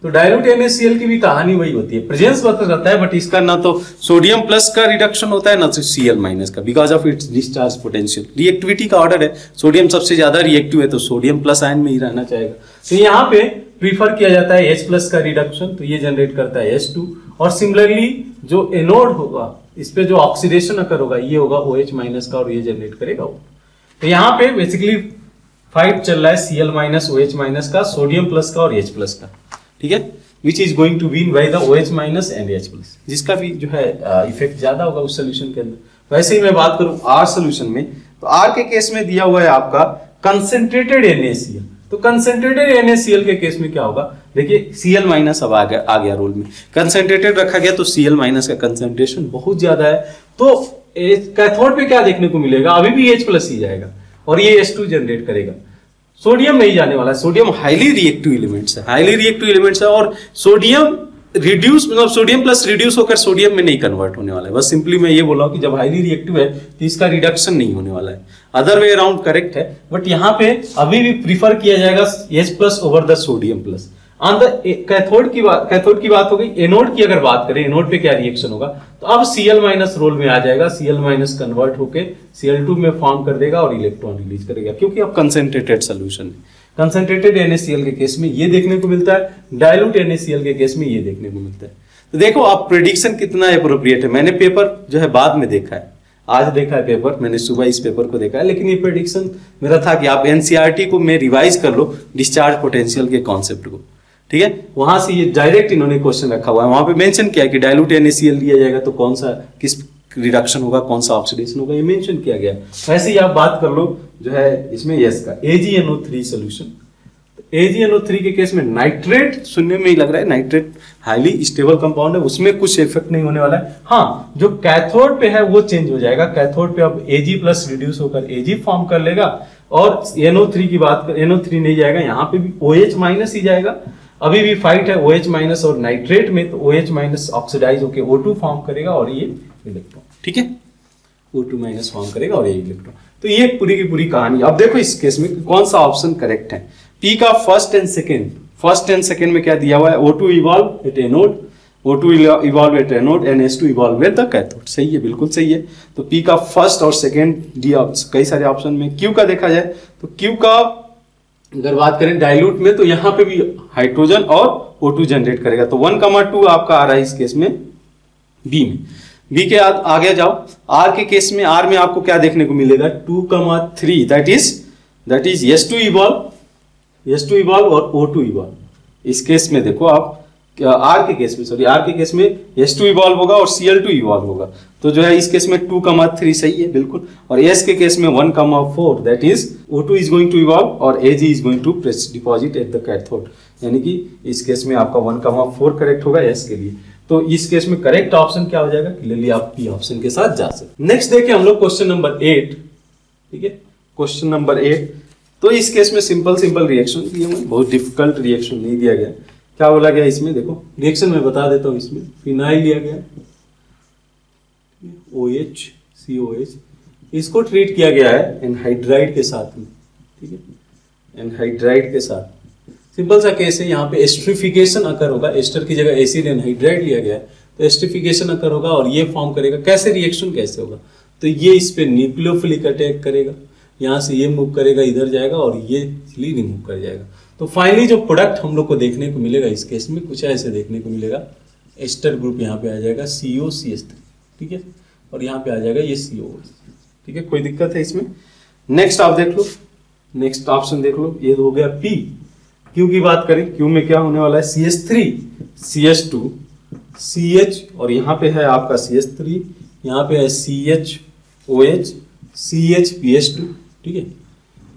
तो डायलूट NaCl की भी कहानी वही होती है। प्रेजेंस बता रहता है बट इसका ना तो सोडियम प्लस का रिडक्शन होता है, ना तो Cl माइनस का। Because of its discharge potential reactivity का ऑर्डर है। सोडियम सबसे ज़्यादा रिएक्टिव है तो सोडियम प्लस आयन में ही रहना चाहेगा। तो यहाँ पे प्रीफर किया जाता है H प्लस का रिडक्शन तो ये जनरेट करता है H2 और सिमिलरली जो एनोड होगा, इस पे जो ऑक्सीडेशन अकर होगा, ये होगा ओ OH माइनस का, और ये जनरेट करेगा वो तो यहाँ पे बेसिकली फाइट चल रहा है Cl माइनस OH माइनस का सोडियम प्लस का और H प्लस का। ठीक है? Which is going to been by the OH minus and H plus जिसका भी जो है इफ़ेक्ट ज़्यादा होगा उस सोल्यूशन के अंदर। वैसे ही मैं बात करूँ R सोल्यूशन में तो R के केस में दिया हुआ है आपका कंसेंट्रेटेड NaCl तो कंसेंट्रेटेड NaCl के केस में क्या होगा? देखिए सीएल माइनस अब आ गया आ गया रोल में। कंसेंट्रेटेड रखा गया तो सीएल माइनस का कंसेंट्रेशन बहुत ज़्यादा है। तो कैथोड पे क्या देखने को मिलेगा? अभी भी एच प्लस ही जाएगा और ये एस टू जनरेट करेगा। सोडियम नहीं जाने वाला है, सोडियम हाईली रिएक्टिव एलिमेंट्स है। हाईली रिएक्टिव एलिमेंट्स है और सोडियम रिड्यूस मतलब सोडियम प्लस रिड्यूस होकर सोडियम में नहीं कन्वर्ट होने वाला है। बस सिंपली मैं ये बोला कि जब हाईली रिएक्टिव है तो इसका रिडक्शन नहीं होने वाला है। अदर वे अराउंड करेक्ट है बट यहाँ पे अभी भी प्रीफर किया जाएगा H plus over the sodium plus on the cathode की बात कैथोड की बात हो गई एनोड की अगर बात करें एनोड पे क्या रिएक्शन होगा? तो अब Cl माइनस रोल में आ जाएगा, Cl माइनस कन्वर्ट होके Cl2 में फॉर्म कर देगा और इलेक्ट्रॉन रिलीज़ करेगा। क्योंकि अब कंसेंट्रेटेड सोल्यूशन है। कंसेंट्रेटेड NaCl के केस में ये देखने को मिलता है डायलूट NaCl के केस में ये देखने को मिलता है। तो देखो, आप प्रिडिक्शन कितना अप्रोप्रिएट है। मैंने पेपर जो है बाद में देखा है। आज देखा है पेपर मैंने सुबह इस पेपर को देखा है। लेकिन ये प्रिडिक्शन मेरा था कि आप एनसीईआरटी को मैं रिवाइज कर लो डिस्चार्ज पोटेंशियल के कॉन्सेप्ट को। ठीक है? वहाँ से ये डायरेक्ट इन्होंने क्वेश्चन रखा हुआ है। वहाँ पे मेंशन किया कि डायलूट NaCl लिया जाएगा तो कौन सा, किस रिडक्शन होगा, कौन सा ऑक्सीडेशन होगा, ये मेंशन किया गया। वैसे ही आप बात कर लो, जो है इसमें यस का। AgNO3 सॉल्यूशन AgNO3 के केस में नाइट्रेट सुनने में ही लग रहा है नाइट्रेट हाईली स्टेबल कंपाउंड है, उसमें कुछ इफ़ेक्ट नहीं होने वाला है। हाँ जो कैथोड पे है, वो चेंज हो जाएगा। कैथोड पे अब एजी प्लस रिड्यूस होकर एजी फॉर्म कर लेगा। और एनओ थ्री की बात कर एनओ थ्री नहीं जाएगा, यहाँ पे भी ओ एच माइनस ही जाएगा। अभी भी फाइट है OH माइनस और नाइट्रेट में तो OH माइनस ऑक्सीडाइज होकर O2 फॉर्म करेगा और ये इलेक्ट्रॉन ठीक है? O2 माइनस फॉर्म करेगा और ये इलेक्ट्रॉन तो ये पूरी की पूरी कहानी। अब देखो इस केस में कौन सा ऑप्शन करेक्ट है। P का first and second first and second में क्या दिया हुआ है? O2 evolve at anode O2 evolve at anode and H2 evolve at the cathode सही है, बिल्कुल सही है। तो P का फ़र्स्ट और सेकेंड दिया कई सारे ऑप्शन में। Q का देखा जाए तो Q का अगर बात करें डाइल्यूट में तो यहाँ पे भी हाइड्रोजन और O2 जनरेट करेगा। तो वन कमा टू आपका आ रहा है इस केस में बी में। बी के आ, आगे जाओ। आर के केस में आर में आपको क्या देखने को मिलेगा? Two comma three that is that is yes two evolve yes two evolve और ओ टू इवॉल्व इस केस में देखो आप आर के केस में सॉरी आर के केस में एस टू इवॉल्व होगा और सी एल टू इवॉल्व होगा। तो जो है इस केस में टू कमा थ्री सही है, बिल्कुल। और एस के केस में one comma four that is O two is going to evolve और A G is going to press deposit at the cathode यानी कि इस केस में आपका वन कमा फोर करेक्ट होगा एस के लिए। तो इस केस में करेक्ट ऑप्शन क्या हो जाएगा? क्लियरली आप पी ऑप्शन के साथ जा सकते नेक्स्ट देखिए हम लोग क्वेश्चन नंबर एट ठीक है? क्वेश्चन नंबर एट तो इस केस में सिंपल सिंपल रिएक्शन दिए हुए बहुत डिफ़िकल्ट रिएक्शन नहीं दिया गया। क्या बोला गया इसमें? देखो रिएक्शन में बता देता हूँ इसमें। फिनाइल लिया गया। O H C O H इसको ट्रीट किया गया है एनहाइड्राइड के साथ में, ठीक है? एनहाइड्राइड के साथ। सिंपल सा केस है, यहाँ पे एस्ट्रिफिकेशन अकर होगा। एस्टर की जगह एसिड एनहाइड्राइड लिया गया है। तो एस्ट्रिफिकेशन अकर होगा और ये फॉर्म करेगा। कैसे रिएक्शन कैसे होगा? तो ये इस पे न्यूक्लियोफिलिक अटैक करेगा। यहाँ से ये मूव करेगा, इधर जाएगा और ये रिमूव कर जाएगा। तो फाइनली जो प्रोडक्ट हम लोग को देखने को मिलेगा इस केस में, कुछ ऐसे देखने को मिलेगा। एस्टर ग्रुप यहाँ पे आ जाएगा सी ओ सी एस ठीक है? और यहाँ पे आ जाएगा ये सी ओ ठीक है? कोई दिक्कत है इसमें? नेक्स्ट आप देख लो नेक्स्ट ऑप्शन देख लो। ये हो गया पी क्यू की बात करें क्यू में क्या होने वाला है? C S three C S two C H और यहाँ पे है आपका सी एस थ्री यहाँ पे है C H O H C H P S two ठीक है?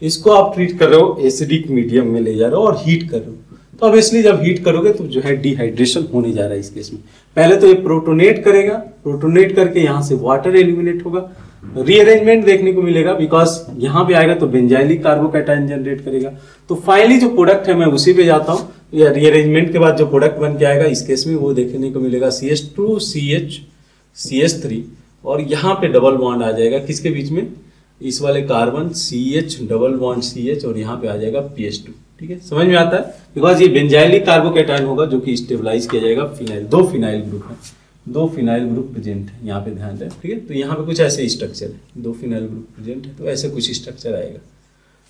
इसको आप ट्रीट कर रहे हो एसिडिक मीडियम में ले जा रहे हो और हीट कर रहे हो। तो ऑब्वियसली जब हीट करोगे तो जो है डिहाइड्रेशन होने जा रहा है इस केस में। पहले तो ये प्रोटोनेट करेगा प्रोटोनेट करके यहाँ से वाटर एलिमिनेट होगा। रीअरेंजमेंट देखने को मिलेगा बिकॉज़ यहाँ पे आएगा तो बेंजाइलिक कार्बोकैटाइन जनरेट करेगा। तो फाइनली जो प्रोडक्ट है मैं उसी पे जाता हूँ। या रीअरेंजमेंट के बाद जो प्रोडक्ट बन के आएगा, इस केस में वो देखने को मिलेगा C H two C H C H three और यहाँ पे डबल बॉन्ड आ जाएगा। किसके बीच में? इस वाले carbon C H double bond C H और यहाँ पे आ जाएगा पी एच टू ठीक है? समझ में आता है? बिकॉज़ ये बेंजाइलिक कार्बोकेटाइन होगा जो कि स्टेबलाइज किया जाएगा फिनाइल दो फिनाइल ग्रुप है दो फिनाइल ग्रुप प्रेजेंट है, यहाँ पे ध्यान दें, ठीक है? तो यहाँ पे कुछ ऐसे स्ट्रक्चर है, दो फिनाइल ग्रुप प्रेजेंट है तो ऐसे कुछ स्ट्रक्चर आएगा,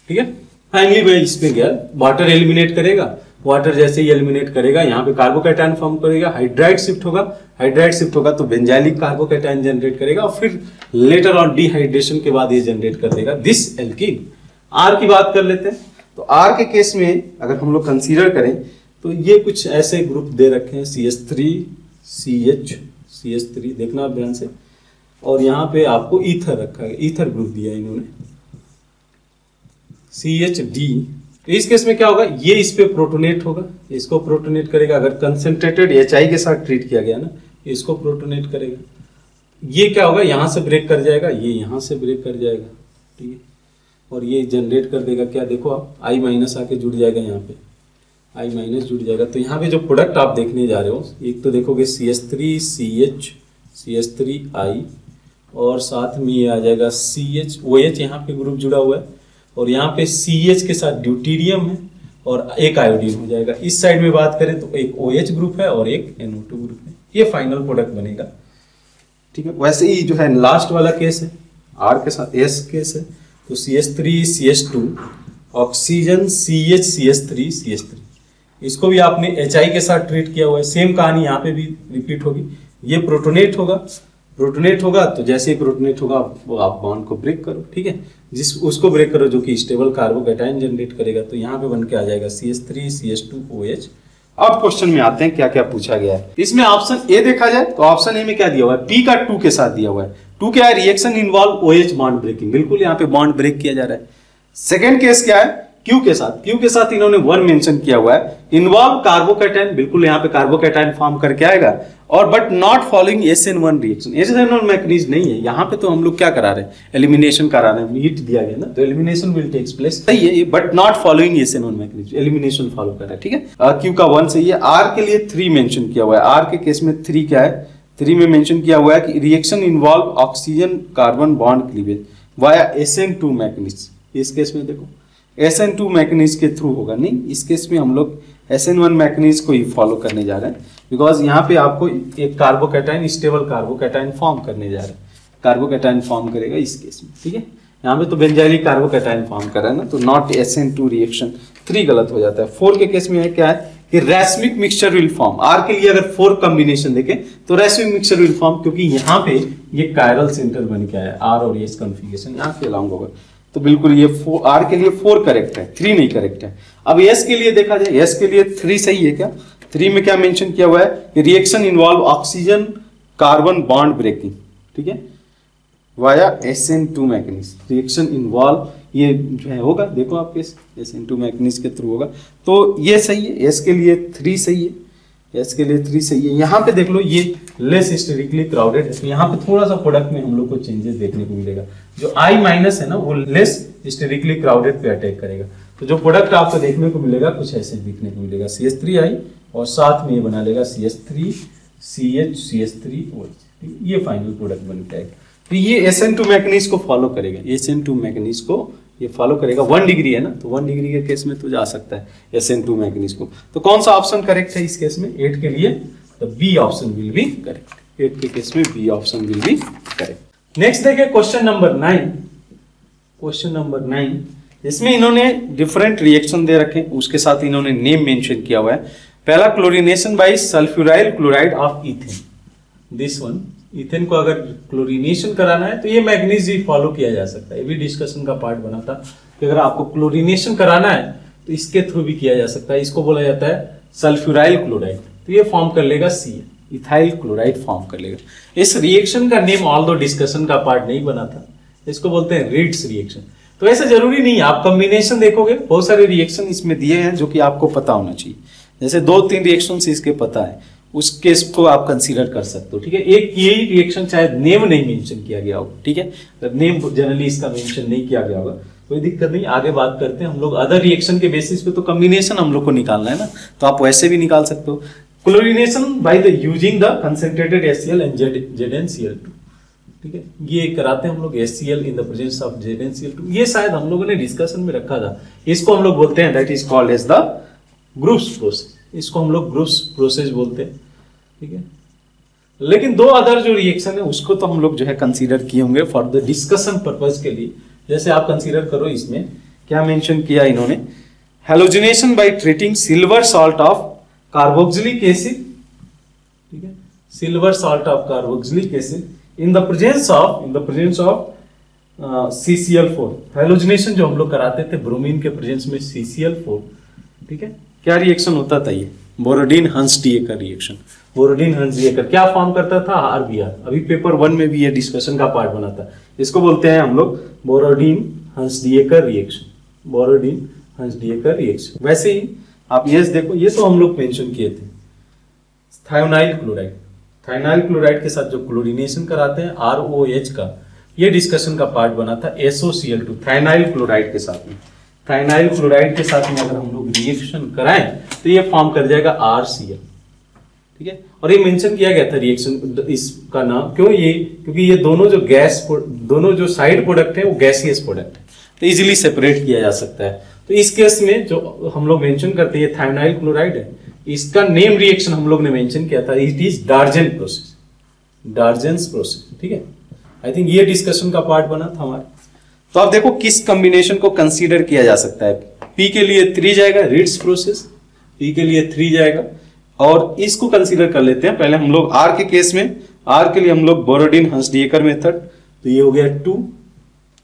ठीक है? फाइनली मैं इसमें गया वाटर एलिमिनेट करेगा वाटर जैसे ही एलिमिनेट करेगा, यहाँ पे कार्बोकैटाइन फॉर्म करेगा हाइड्राइड शिफ्ट होगा। हाइड्राइड शिफ्ट होगा तो बेंजाइलिक कार्बोकैटाइन जनरेट करेगा और फिर लेटर ऑन डिहाइड्रेशन के बाद ये जनरेट कर देगा दिस एल्कीन आर की बात कर लेते हैं। तो आर के केस में अगर हम लोग कंसीडर करें तो ये कुछ ऐसे ग्रुप दे रखे हैं C S three C H C H three देखना आप ध्यान से। और यहाँ पे आपको ईथर रखा है ईथर ग्रुप दिया इन्होंने। सी एच डी तो इस केस में क्या होगा? ये इस पे प्रोटोनेट होगा। इसको प्रोटोनेट करेगा। अगर कंसेंट्रेटेड एच आई के साथ ट्रीट किया गया ना इसको प्रोटोनेट करेगा। ये क्या होगा? यहाँ से ब्रेक कर जाएगा। ये यहाँ से ब्रेक कर जाएगा। ठीक है? और ये जनरेट कर देगा। क्या देखो आप? आई माइनस आके जुड़ जाएगा यहाँ पे। आई माइनस जुड़ जाएगा। तो यहाँ पे जो प्रोडक्ट आप देखने जा रहे हो, एक तो देखोगे C S three C H C S three I और साथ में ये आ जाएगा सी एच ओ एच यहाँ पे ग्रुप जुड़ा हुआ है। और यहाँ पे सी एच के साथ ड्यूटीरियम है और एक आयोडीन हो जाएगा। इस साइड में बात करें तो एक ओ एच ग्रुप है और एक एनओ टू ग्रुप है। ये फाइनल प्रोडक्ट बनेगा। ठीक है? वैसे ही जो है लास्ट वाला केस है आर के साथ एस केस है तो C S three C S two oxygen C H C S three C S three इसको भी आपने एच आई के साथ ट्रीट किया हुआ है। सेम कहानी यहाँ पे भी रिपीट होगी। ये प्रोटोनेट होगा। प्रोटोनेट होगा तो जैसे ही प्रोटोनेट होगा, वो आप बॉन्ड को ब्रेक करो, ठीक है? जिस, उसको ब्रेक करो जो कि स्टेबल कार्बोकेटाइन जनरेट करेगा तो यहाँ पे बन के आ जाएगा C S three C S two O H अब क्वेश्चन में आते हैं क्या क्या पूछा गया है। इसमें ऑप्शन ए देखा जाए तो ऑप्शन ए में क्या दिया हुआ है? पी का टू के साथ दिया हुआ है। टू क्या है? Reaction involve O H bond breaking बिल्कुल यहाँ पे बॉन्ड ब्रेक किया जा रहा है। सेकेंड केस क्या है? क्यू के साथ? क्यू के साथ इन्होंने वन मेंशन किया हुआ है। इन्वॉल्व कार्बोकेटाइन बिल्कुल यहाँ पे कार्बोकेटाइन फॉर्म करके आएगा। और but not following S N one reaction S N one mechanism नहीं है। यहाँ पे तो हम लोग क्या करा रहे हैं? एलिमिनेशन करा रहे हैं। हीट दिया गया ना? तो एलिमिनेशन विल टेक्स प्लेस सही है but not following S N one mechanism elimination follow कर रहा है, ठीक है? क्यू का वन सही है। आर के लिए थ्री मेंशन किया हुआ है। आर के केस में थ्री क्या है? थ्री में मेंशन किया हुआ है कि reaction involve oxygen carbon bond cleavage via S N two mechanism इस केस में देखो। एस एन टू मैकनीज के थ्रू होगा। नहीं, इस केस में हम लोग एस एन वन मैकनीज को ही फॉलो करने जा रहे हैं। बिकॉज़ यहाँ पे आपको एक कार्बोकेटाइन स्टेबल कार्बोकेटाइन फॉर्म करने जा रहे हैं। कार्बोकेटाइन फॉर्म करेगा इस केस में, ठीक है? यहाँ पे तो बेंजाइलिक कार्बोकेटाइन फॉर्म कर रहा है ना तो not S N two reaction three गलत हो जाता है। फोर के केस में है क्या है? कि racemic mixture will form R के लिए अगर फोर कॉम्बिनेशन देखें तो रैस्मिक मिक्सचर विल फॉर्म क्योंकि यहाँ पे ये कायरल सेंटर बन के आया आर और एस कॉन्फिगेशन यहाँ पे अलॉन्ग होगा। तो बिल्कुल ये फोर आर के लिए फोर करेक्ट है थ्री नहीं करेक्ट है। अब एस के लिए देखा जाए एस के लिए थ्री सही है क्या? थ्री में क्या मेंशन किया हुआ है? Reaction involve oxygen carbon bond breaking ठीक है? Via S N two mechanism reaction involve ये जो है होगा, देखो आपके एस एन टू मैकनिज के थ्रू होगा। तो ये सही है एस के लिए थ्री सही है। एस के लिए थ्री सही है। यहाँ पे देख लो, ये लेस हिस्टेरिकली क्राउडेड है यहाँ पे थोड़ा सा प्रोडक्ट में हम लोग को चेंजेस देखने को मिलेगा। जो आई माइनस है ना, वो लेस हिस्टेरिकली क्राउडेड पे अटैक करेगा। तो जो प्रोडक्ट आपको देखने को मिलेगा, कुछ ऐसे देखने को मिलेगा। सी एस थ्री आई और साथ में ये बना लेगा C S three C H C S three ये फाइनल प्रोडक्ट बन जाएगा तो ये एस एन टू मैकनीस को फॉलो करेगा। एस एन टू मैकनीस को ये फॉलो करेगा। वन डिग्री है ना? तो वन डिग्री के केस में तो जा सकता है एस एन टू मैकनीस को। तो कौन सा ऑप्शन करेक्ट है इस केस में? एट के लिए। तो B option will be correct eight के केस में B option will be correct next देखिए question number nine question number nine इसमें इन्होंने डिफरेंट रिएक्शन दे रखे उसके साथ इन्होंने नेम मेंशन किया हुआ है। पहला chlorination by sulphuryl chloride of ethane this one ethane को अगर क्लोरिनेशन कराना है तो ये मैग्नीज फॉलो किया जा सकता है। ये भी डिस्कशन का पार्ट बना था कि अगर आपको क्लोरिनेशन कराना है तो इसके थ्रू भी किया जा सकता है। इसको बोला जाता है सल्फ्यूराइल क्लोराइड तो ये फॉर्म कर लेगा सी इथाइल क्लोराइड फॉर्म कर लेगा। इस रिएक्शन का नेम ऑल दो डिस्कशन का पार्ट नहीं बना था, इसको बोलते हैं रीड्स रिएक्शन तो ऐसा ज़रूरी नहीं, आप कॉम्बिनेशन देखोगे, बहुत सारे रिएक्शन इसमें दिए हैं जो कि आपको पता होना चाहिए। जैसे दो तीन रिएक्शन इसके पता है। उस केस को आप कंसीडर कर सकते हो, ठीक है? एक यही रिएक्शन शायद नेम नहीं मेंशन किया गया होगा, ठीक है? नेम जनरली इसका मेंशन नहीं किया गया होगा, कोई दिक्कत नहीं, आगे बात करते हैं हम लोग। अदर रिएक्शन के बेसिस पे तो कॉम्बिनेशन हम लोग को निकालना है ना? तो आप वैसे भी निकाल सकते हो। Chlorination by the using the concentrated SCL and ZnCl2 ठीक है? ये कराते हैं हम लोग HCl in the presence of ZnCl2 ये शायद हम लोगों ने डिस्कशन में रखा था। इसको हम लोग बोलते हैं that is called as the Groves process इसको हम लोग ग्रुप्स प्रोसेस बोलते हैं, ठीक है? लेकिन दो अदर जो रिएक्शन है, उसको तो हम लोग जो है कंसीडर किए होंगे फॉर द डिस्कशन पर्पज के लिए। जैसे आप कंसीडर करो इसमें, क्या मेंशन किया इन्होंने? Halogenation by treating silver salt of carboxylic acid ठीक है? Silver salt of carboxylic acid in the presence of in the presence of CCl4 halogenation जो हम लोग कराते थे ब्रोमीन के प्रेजेंस में CCl4 ठीक है? क्या रिएक्शन होता था ये? बोरोडीन हंस डीए का रिएक्शन बोरोडीन हंस डीएकर क्या फॉर्म करता था? आरबीआर। अभी पेपर वन में भी ये डिस्कशन का पार्ट बना था। इसको बोलते हैं हम लोग बोरोडीन हंस डीएकर रिएक्शन बोरोडीन हंस डीएकर रिएक्शन वैसे ही, आप ये देखो, ये तो हम लोग मेंशन किए थे। थायोनाइल क्लोराइड थायोनाइल क्लोराइड के साथ जो क्लोरिनेशन कराते हैं आर का, ये डिस्कशन का पार्ट बना था SOCl2 थायोनाइल क्लोराइड के साथ में। थाइनाइल क्लोराइड के साथ में अगर हम लोग रिएक्शन कराएँ तो ये फॉर्म कर जाएगा आर ठीक है? और ये मेंशन किया गया था रिएक्शन इसका नाम, क्यों ये? क्योंकि ये दोनों जो गैस दोनों जो साइड प्रोडक्ट है, वो गैसियस प्रोडक्ट है तो इजीली सेपरेट किया जा सकता है। तो इस केस में जो हम लोग मेंशन करते हैं थाइनाइल क्लोराइड है, इसका नेम रिएक्शन हम लोग ने मेंशन किया था it is Darzens process Darzens process ठीक है? आई थिंक ये डिस्कशन का पार्ट बना था हमारा। तो आप देखो किस कॉम्बिनेशन को कंसीडर किया जा सकता है। पी के लिए थ्री जाएगा रिट्स प्रोसेस पी के लिए थ्री जाएगा। और इसको कंसीडर कर लेते हैं। पहले हम लोग आर के केस में आर के लिए हम लोग बोरोडिन हंसडीकर मेथड तो ये हो गया two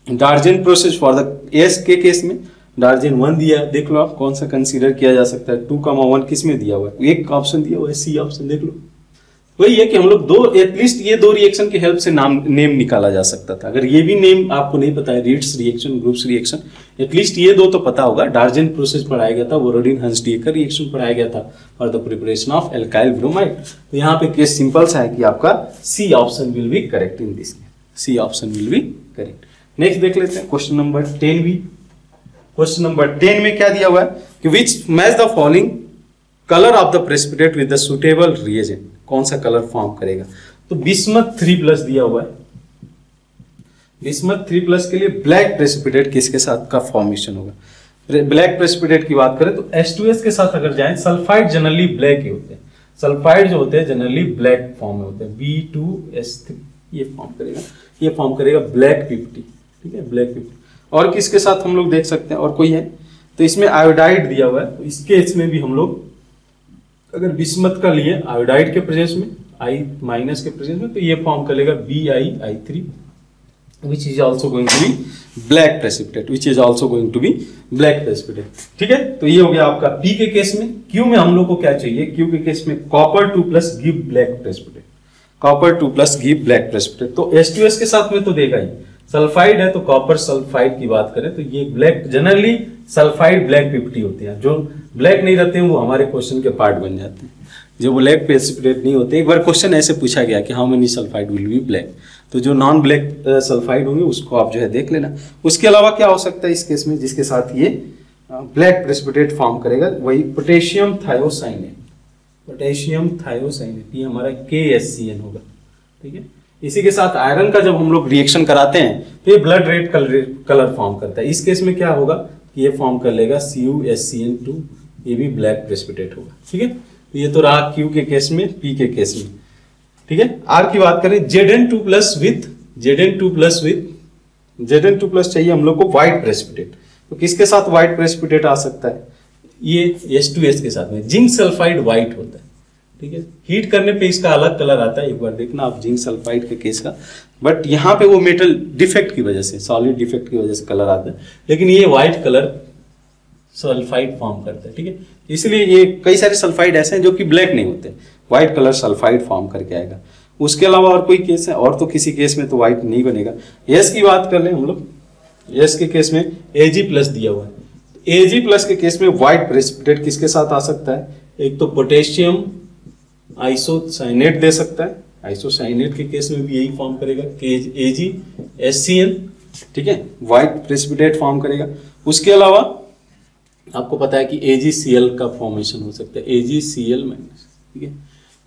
Darzens process for the S के केस में डार्जिन वन दिया। देख लो आप, कौन सा कंसीडर किया जा सकता है। टू का वन किसमें दिया हुआ है? एक ऑप्शन दिया हुआ है सी ऑप्शन देख लो। वही है कि हम लोग दो एटलीस्ट ये दो रिएक्शन की हेल्प से नाम नेम निकाला जा सकता था। अगर ये भी नेम आपको नहीं पता है Reed's reaction Groves reaction at least ये दो तो पता होगा। डार्जिन प्रोसेस पढ़ाया गया था वोरोडिन हंसडी का रिएक्शन पढ़ाया गया था for the preparation of alkyl bromide तो यहाँ पे केस सिंपल सा है कि आपका C option will be correct in this C option will be correct next देख लेते हैं क्वेश्चन नंबर टेन भी। क्वेश्चन नंबर टेन में क्या दिया हुआ है कि which match the following colour of the precipitate with the suitable reagent कौन सा कलर फॉर्म करेगा? तो बिस्मत थ्री प्लस दिया हुआ है। बिस्मत थ्री प्लस के लिए ब्लैक प्रेसिपिटेट किसके साथ का फॉर्मेशन होगा? ब्लैक प्रेसिपिटेट की बात करें तो एस के साथ अगर जाएँ सल्फाइड जनरली ब्लैक ही होते हैं। सल्फाइड जो होते हैं जनरली ब्लैक फॉर्म में होते हैं। बी टू एस थ्री ये फॉर्म करेगा। ये फॉर्म करेगा ब्लैक फिफ्टी ठीक है? ब्लैक फिफ्टी और किसके साथ हम लोग देख सकते हैं? और कोई है? तो इसमें आयोडाइड दिया हुआ है। तो इसके इसमें भी हम लोग अगर बिस्मत का लिए आयोडाइड के प्रेजेंस में आई माइनस के प्रेजेंस में तो ये फॉर्म कर लेगा B I I three which is also going to be black precipitate which is also going to be black precipitate ठीक है? तो ये हो गया आपका पी के केस में। क्यू में हम लोग को क्या चाहिए? क्यू के केस में copper two plus give black precipitate copper two plus give black precipitate तो एस टू एस के साथ में तो देगा ही सल्फाइड है तो कॉपर सल्फाइड की बात करें तो ये black generally sulphide black fifty होते हैं। जो ब्लैक नहीं रहते हैं, वो हमारे क्वेश्चन के पार्ट बन जाते हैं। जो ब्लैक प्रेसिपिटेट नहीं होते, एक बार क्वेश्चन ऐसे पूछा गया कि how many sulphide will be black तो जो नॉन ब्लैक सल्फाइड होंगे, उसको आप जो है देख लेना। उसके अलावा क्या हो सकता है इस केस में, जिसके साथ ये ब्लैक प्रेसिपिटेट फॉर्म करेगा? वही पोटेशियम थायोसाइनेट पोटेशियम थायोसाइनेट ये हमारा के होगा। ठीक है? इसी के साथ आयरन का जब हम लोग रिएक्शन कराते हैं तो ये blood red colour colour form करता है। इस केस में क्या होगा कि ये फॉर्म कर लेगा C U S C N two ये भी ब्लैक प्रेसिपिटेट होगा, ठीक है? तो ये तो रहा क्यू के केस में पी के केस में, ठीक है? आर की बात करें Z N two plus with Z N two plus with Z N two plus चाहिए हम लोग को व्हाइट प्रेसिपिटेट तो किसके साथ व्हाइट प्रेसिपिटेट आ सकता है? ये एस टू एस के साथ में जिंक सल्फाइड व्हाइट होता है, ठीक है? हीट करने पे इसका अलग कलर आता है, एक बार देखना आप जिंक सल्फाइड के केस का। बट यहाँ पे वो मेटल डिफेक्ट की वजह से सॉलिड डिफेक्ट की वजह से कलर आता है। लेकिन ये व्हाइट कलर सल्फाइड फॉर्म करता है, ठीक है? इसलिए ये कई सारे सल्फाइड ऐसे हैं जो कि ब्लैक नहीं होते। व्हाइट कलर सल्फाइड फॉर्म करके आएगा। उसके अलावा और कोई केस है? और तो किसी केस में तो व्हाइट नहीं बनेगा। एस की बात कर लें हम लोग। यस के केस में एजी प्लस दिया हुआ है। एजी प्लस के केस में व्हाइट प्रेसिपिटेट किसके साथ आ सकता है? एक तो पोटेशियम आइसोसाइनेट दे सकता है। आइसोसाइनेट के केस में भी यही फॉर्म करेगा। एजी एस सी एन ठीक है? व्हाइट प्रेसिपिटेट फॉर्म करेगा। उसके अलावा आपको पता है कि एजीसीएल का फॉर्मेशन हो सकता है एजीसीएल माइनस ठीक है?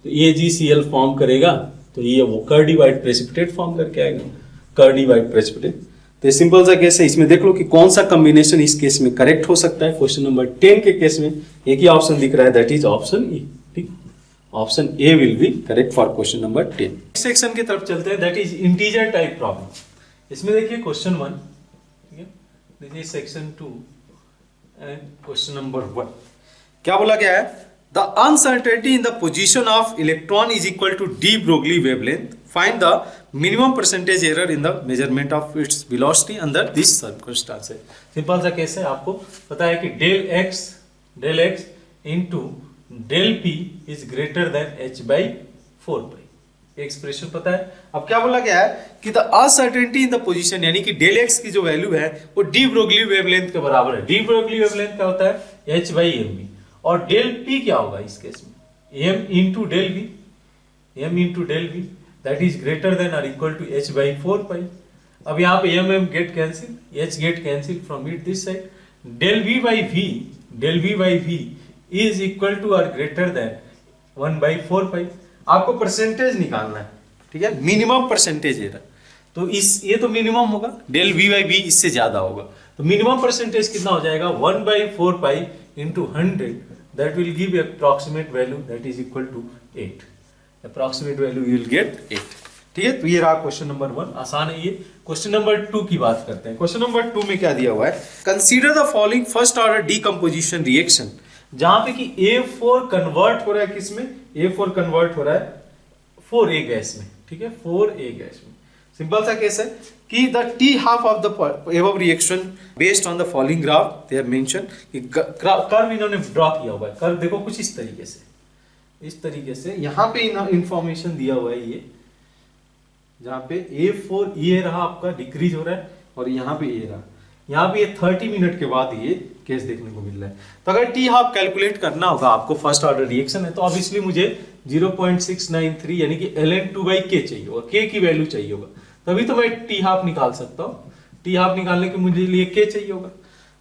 तो एजीसीएल फॉर्म करेगा तो ये वो कर्डी व्हाइट प्रेसिपिटेट फॉर्म करके आएगा। कर्डी व्हाइट प्रेसिपिटेट तो सिंपल सा केस है, इसमें देख लो कि कौन सा कॉम्बिनेशन इस केस में करेक्ट हो सकता है। क्वेश्चन नंबर टेन के केस में एक ही ऑप्शन दिख रहा है दैट इज़ ऑप्शन ई ठीक? Option A will be correct for question number ten section की तरफ़ चलते हैं that is integer type problem इसमें देखिए क्वेश्चन वन ठीक है? देखिए section two and question number one क्या बोला गया है? The uncertainty in the position of electron is equal to de Broglie wavelength find the minimum percentage error in the measurement of its velocity under this circumstances simple सा case है आपको पता है कि del X del X into del P is greater than H by four pi expression पता है? अब क्या बोला गया है कि the uncertainty in the position यानी कि डेल एक्स की जो वैल्यू है, वो डी ब्रोगली वेवलेंथ के बराबर है। डी ब्रोगली वेवलेंथ क्या होता है? एच बाई एम बी और डेल पी क्या होगा इस केस में? M into del B M into del B that is greater than or equal to H by four pi अब यहाँ पे M M get cancel H get cancel from it this side del V by V del V by V is equal to or greater than one by four pi आपको percentage निकालना है, ठीक है? Minimum percentage error तो इस, ये तो minimum होगा डेल वी बाई बी इससे ज़्यादा होगा। तो मिनिमम परसेंटेज कितना हो जाएगा? One by four pi into hundred that will give approximate value that is equal to eight approximate value will get eight ठीक है? तो ये रहा क्वेश्चन नंबर वन आसान है ये। क्वेश्चन नंबर टू की बात करते हैं। क्वेश्चन नंबर टू में क्या दिया हुआ है? Consider the following first order decomposition reaction जहाँ पे कि A4 कन्वर्ट हो रहा है किसमें A4 कन्वर्ट हो रहा है 4A गैस में, ठीक है? 4A गैस में। सिंपल सा केस है कि the T half of the above reaction based on the following graph they have mention कि कर्व इन्होंने ड्रॉ किया हुआ है। कर्व देखो कुछ इस तरीके से। इस तरीके से यहाँ पे इंफॉर्मेशन दिया हुआ है ये, जहाँ पे A4 ये रहा, आपका डिक्रीज हो रहा है, और यहाँ पे ये रहा। यहाँ पे ये 30 मिनट के बाद ये केस देखने को मिल रहा है। तो अगर टी हाफ़ कैलकुलेट करना होगा आपको फ़र्स्ट ऑर्डर रिएक्शन है तो ऑब्वियसली मुझे 0.693 यानी कि एल एन टू बाई के चाहिए होगा। के की वैल्यू चाहिए होगा। तभी तो मैं टी हाफ़ निकाल सकता हूँ। टी हाफ़ निकालने के मुझे लिए के चाहिए होगा।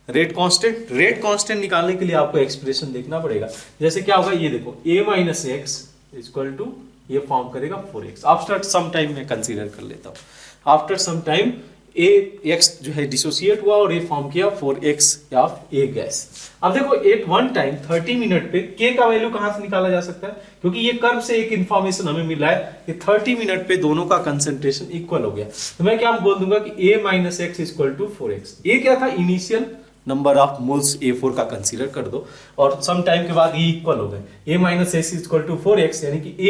रेट कांस्टेंट रेट कांस्टेंट निकालने के लिए आपको एक्सप्रेशन देखना पड़ेगा। जैसे क्या होगा, ये देखो A minus X equal to ये फॉर्म करेगा four X after some time मैं कंसीडर कर लेता हूँ। After some time A X जो है डिसोसिएट हुआ और ए फॉर्म किया four X of A gas अब देखो at one time thirty minute पे के का वैल्यू कहाँ से निकाला जा सकता है? क्योंकि ये कर्व से एक इंफॉर्मेशन हमें मिला है कि थर्टी मिनट पे दोनों का कंसेंट्रेशन इक्वल हो गया। तो मैं क्या बोल दूँगा कि A minus X equal to four X A क्या था? Initial number of moles A four का कंसीडर कर दो और सम टाइम के बाद ये इक्वल हो गए। A minus X equal to four X यानी की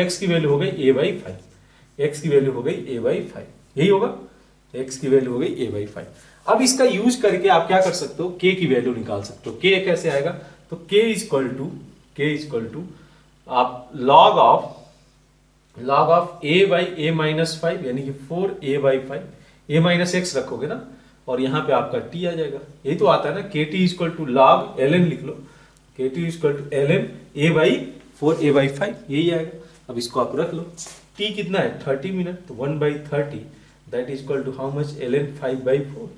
एक्स की वैल्यू हो गई ए बाई फाइव एक्स की वैल्यू हो गई ए बाई फाइव यही होगा? एक्स की वैल्यू हो गई ए बाई फाइव अब इसका यूज़ करके आप क्या कर सकते हो? के की वैल्यू निकाल सकते हो। के कैसे आएगा? तो K is equal to K is equal to आप log of log of A by A minus five यानी कि four A by five A minus X रखोगे ना, और यहाँ पे आपका टी आ जाएगा। यही तो आता है ना K T equal to log L N लिख लो। K T equal to L N A by four A by five यही आएगा। अब इसको आप रख लो। टी कितना है? थर्टी मिनट तो one by thirty that is equal to how much L N five by four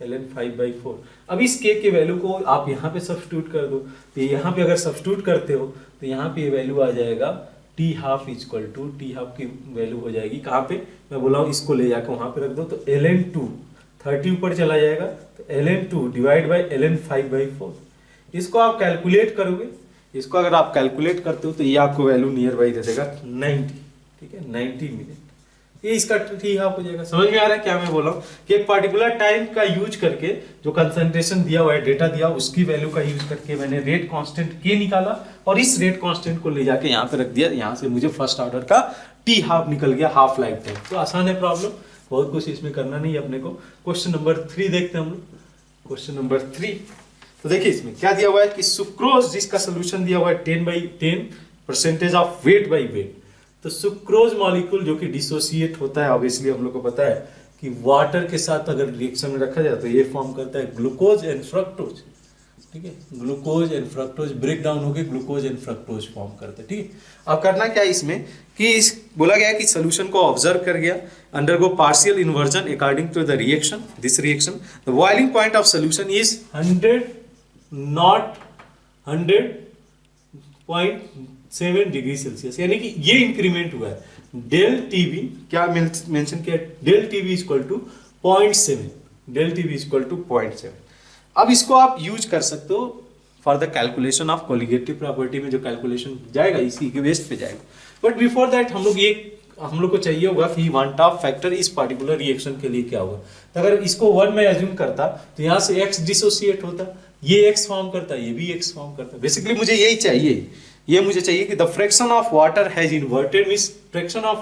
L N five by four अब इस के के वैल्यू को आप यहाँ पे सब्सटीट्यूट कर दो। तो यहाँ पे अगर सब्सटीट्यूट करते हो तो यहाँ पे ये वैल्यू आ जाएगा T half is equal to T half की वैल्यू हो जाएगी। कहाँ पे? मैं बोला हूँ इसको ले जाकर वहाँ पे रख दो। तो एल एन टू थर्टी ऊपर चला जाएगा। तो L N two divide by L N five by four इसको आप कैलकुलेट करोगे। इसको अगर आप कैलकुलेट करते हो तो ये आपको वैल्यू नियर बाई दे देगा नाइन्टी ठीक है? नाइन्टी मिनट ये इसका टी हाफ़ हो जाएगा। समझ में आ रहा है क्या मैं बोला कि एक पर्टिकुलर टाइम का यूज़ करके जो कंसंट्रेशन दिया हुआ है डेटा दिया, उसकी वैल्यू का यूज़ करके मैंने रेट कांस्टेंट के निकाला और इस रेट कांस्टेंट को ले जाके यहाँ पे रख दिया। यहाँ से मुझे फ़र्स्ट ऑर्डर का टी हाफ़ निकल गया हाफ़ लाइफ टाइम तो आसान है प्रॉब्लम बहुत कुछ इसमें करना नहीं है अपने को। क्वेश्चन नंबर थ्री देखते हैं हम लोग। क्वेश्चन नंबर थ्री तो देखिए इसमें क्या दिया हुआ है कि सुक्रोज जिसका सोल्यूशन दिया हुआ है ten by ten percentage of weight by weight तो सुक्रोज मॉलिक्यूल जो कि डिसोसिएट होता है ऑब्वियसली हम लोग को पता है कि वाटर के साथ अगर रिएक्शन में रखा जाए तो ये फॉर्म करता है ग्लूकोज एंड फ्रक्टोज ठीक है? Glucose and fructose break down होकर ग्लूकोज एंड फ्रक्टोज फॉर्म करते हैं, ठीक है? अब करना क्या है इसमें कि इस, बोला गया कि सोल्यूशन को ऑब्ज़र्व कर गया undergo partial inversion according to the reaction this reaction the boiling point of solution is hundred not hundred point seven degree Celsius, यानी कि ये इंक्रीमेंट हुआ है। डेल टीवी, क्या मेंशन किया del TV equal to point seven del TV equal to point seven अब इसको आप यूज़ कर सकते हो for the calculation of colligative property में, जो कैलकुलेशन जाएगा, इसी के वेस्ट पे जाएगा। बट बिफोर दैट हम लोग ये, हम लोग को चाहिए होगा कि वन टॉप फैक्टर इस पर्टिकुलर रिएक्शन के लिए क्या होगा। तो अगर इसको वन में एज्यूम करता तो यहाँ से एक्स डिसोसिएट होता, ये एक्स फॉर्म करता, ये भी एक्स फॉर्म करता। बेसिकली मुझे यही चाहिए। ये मुझे चाहिए कि the fraction of water has inverted means fraction of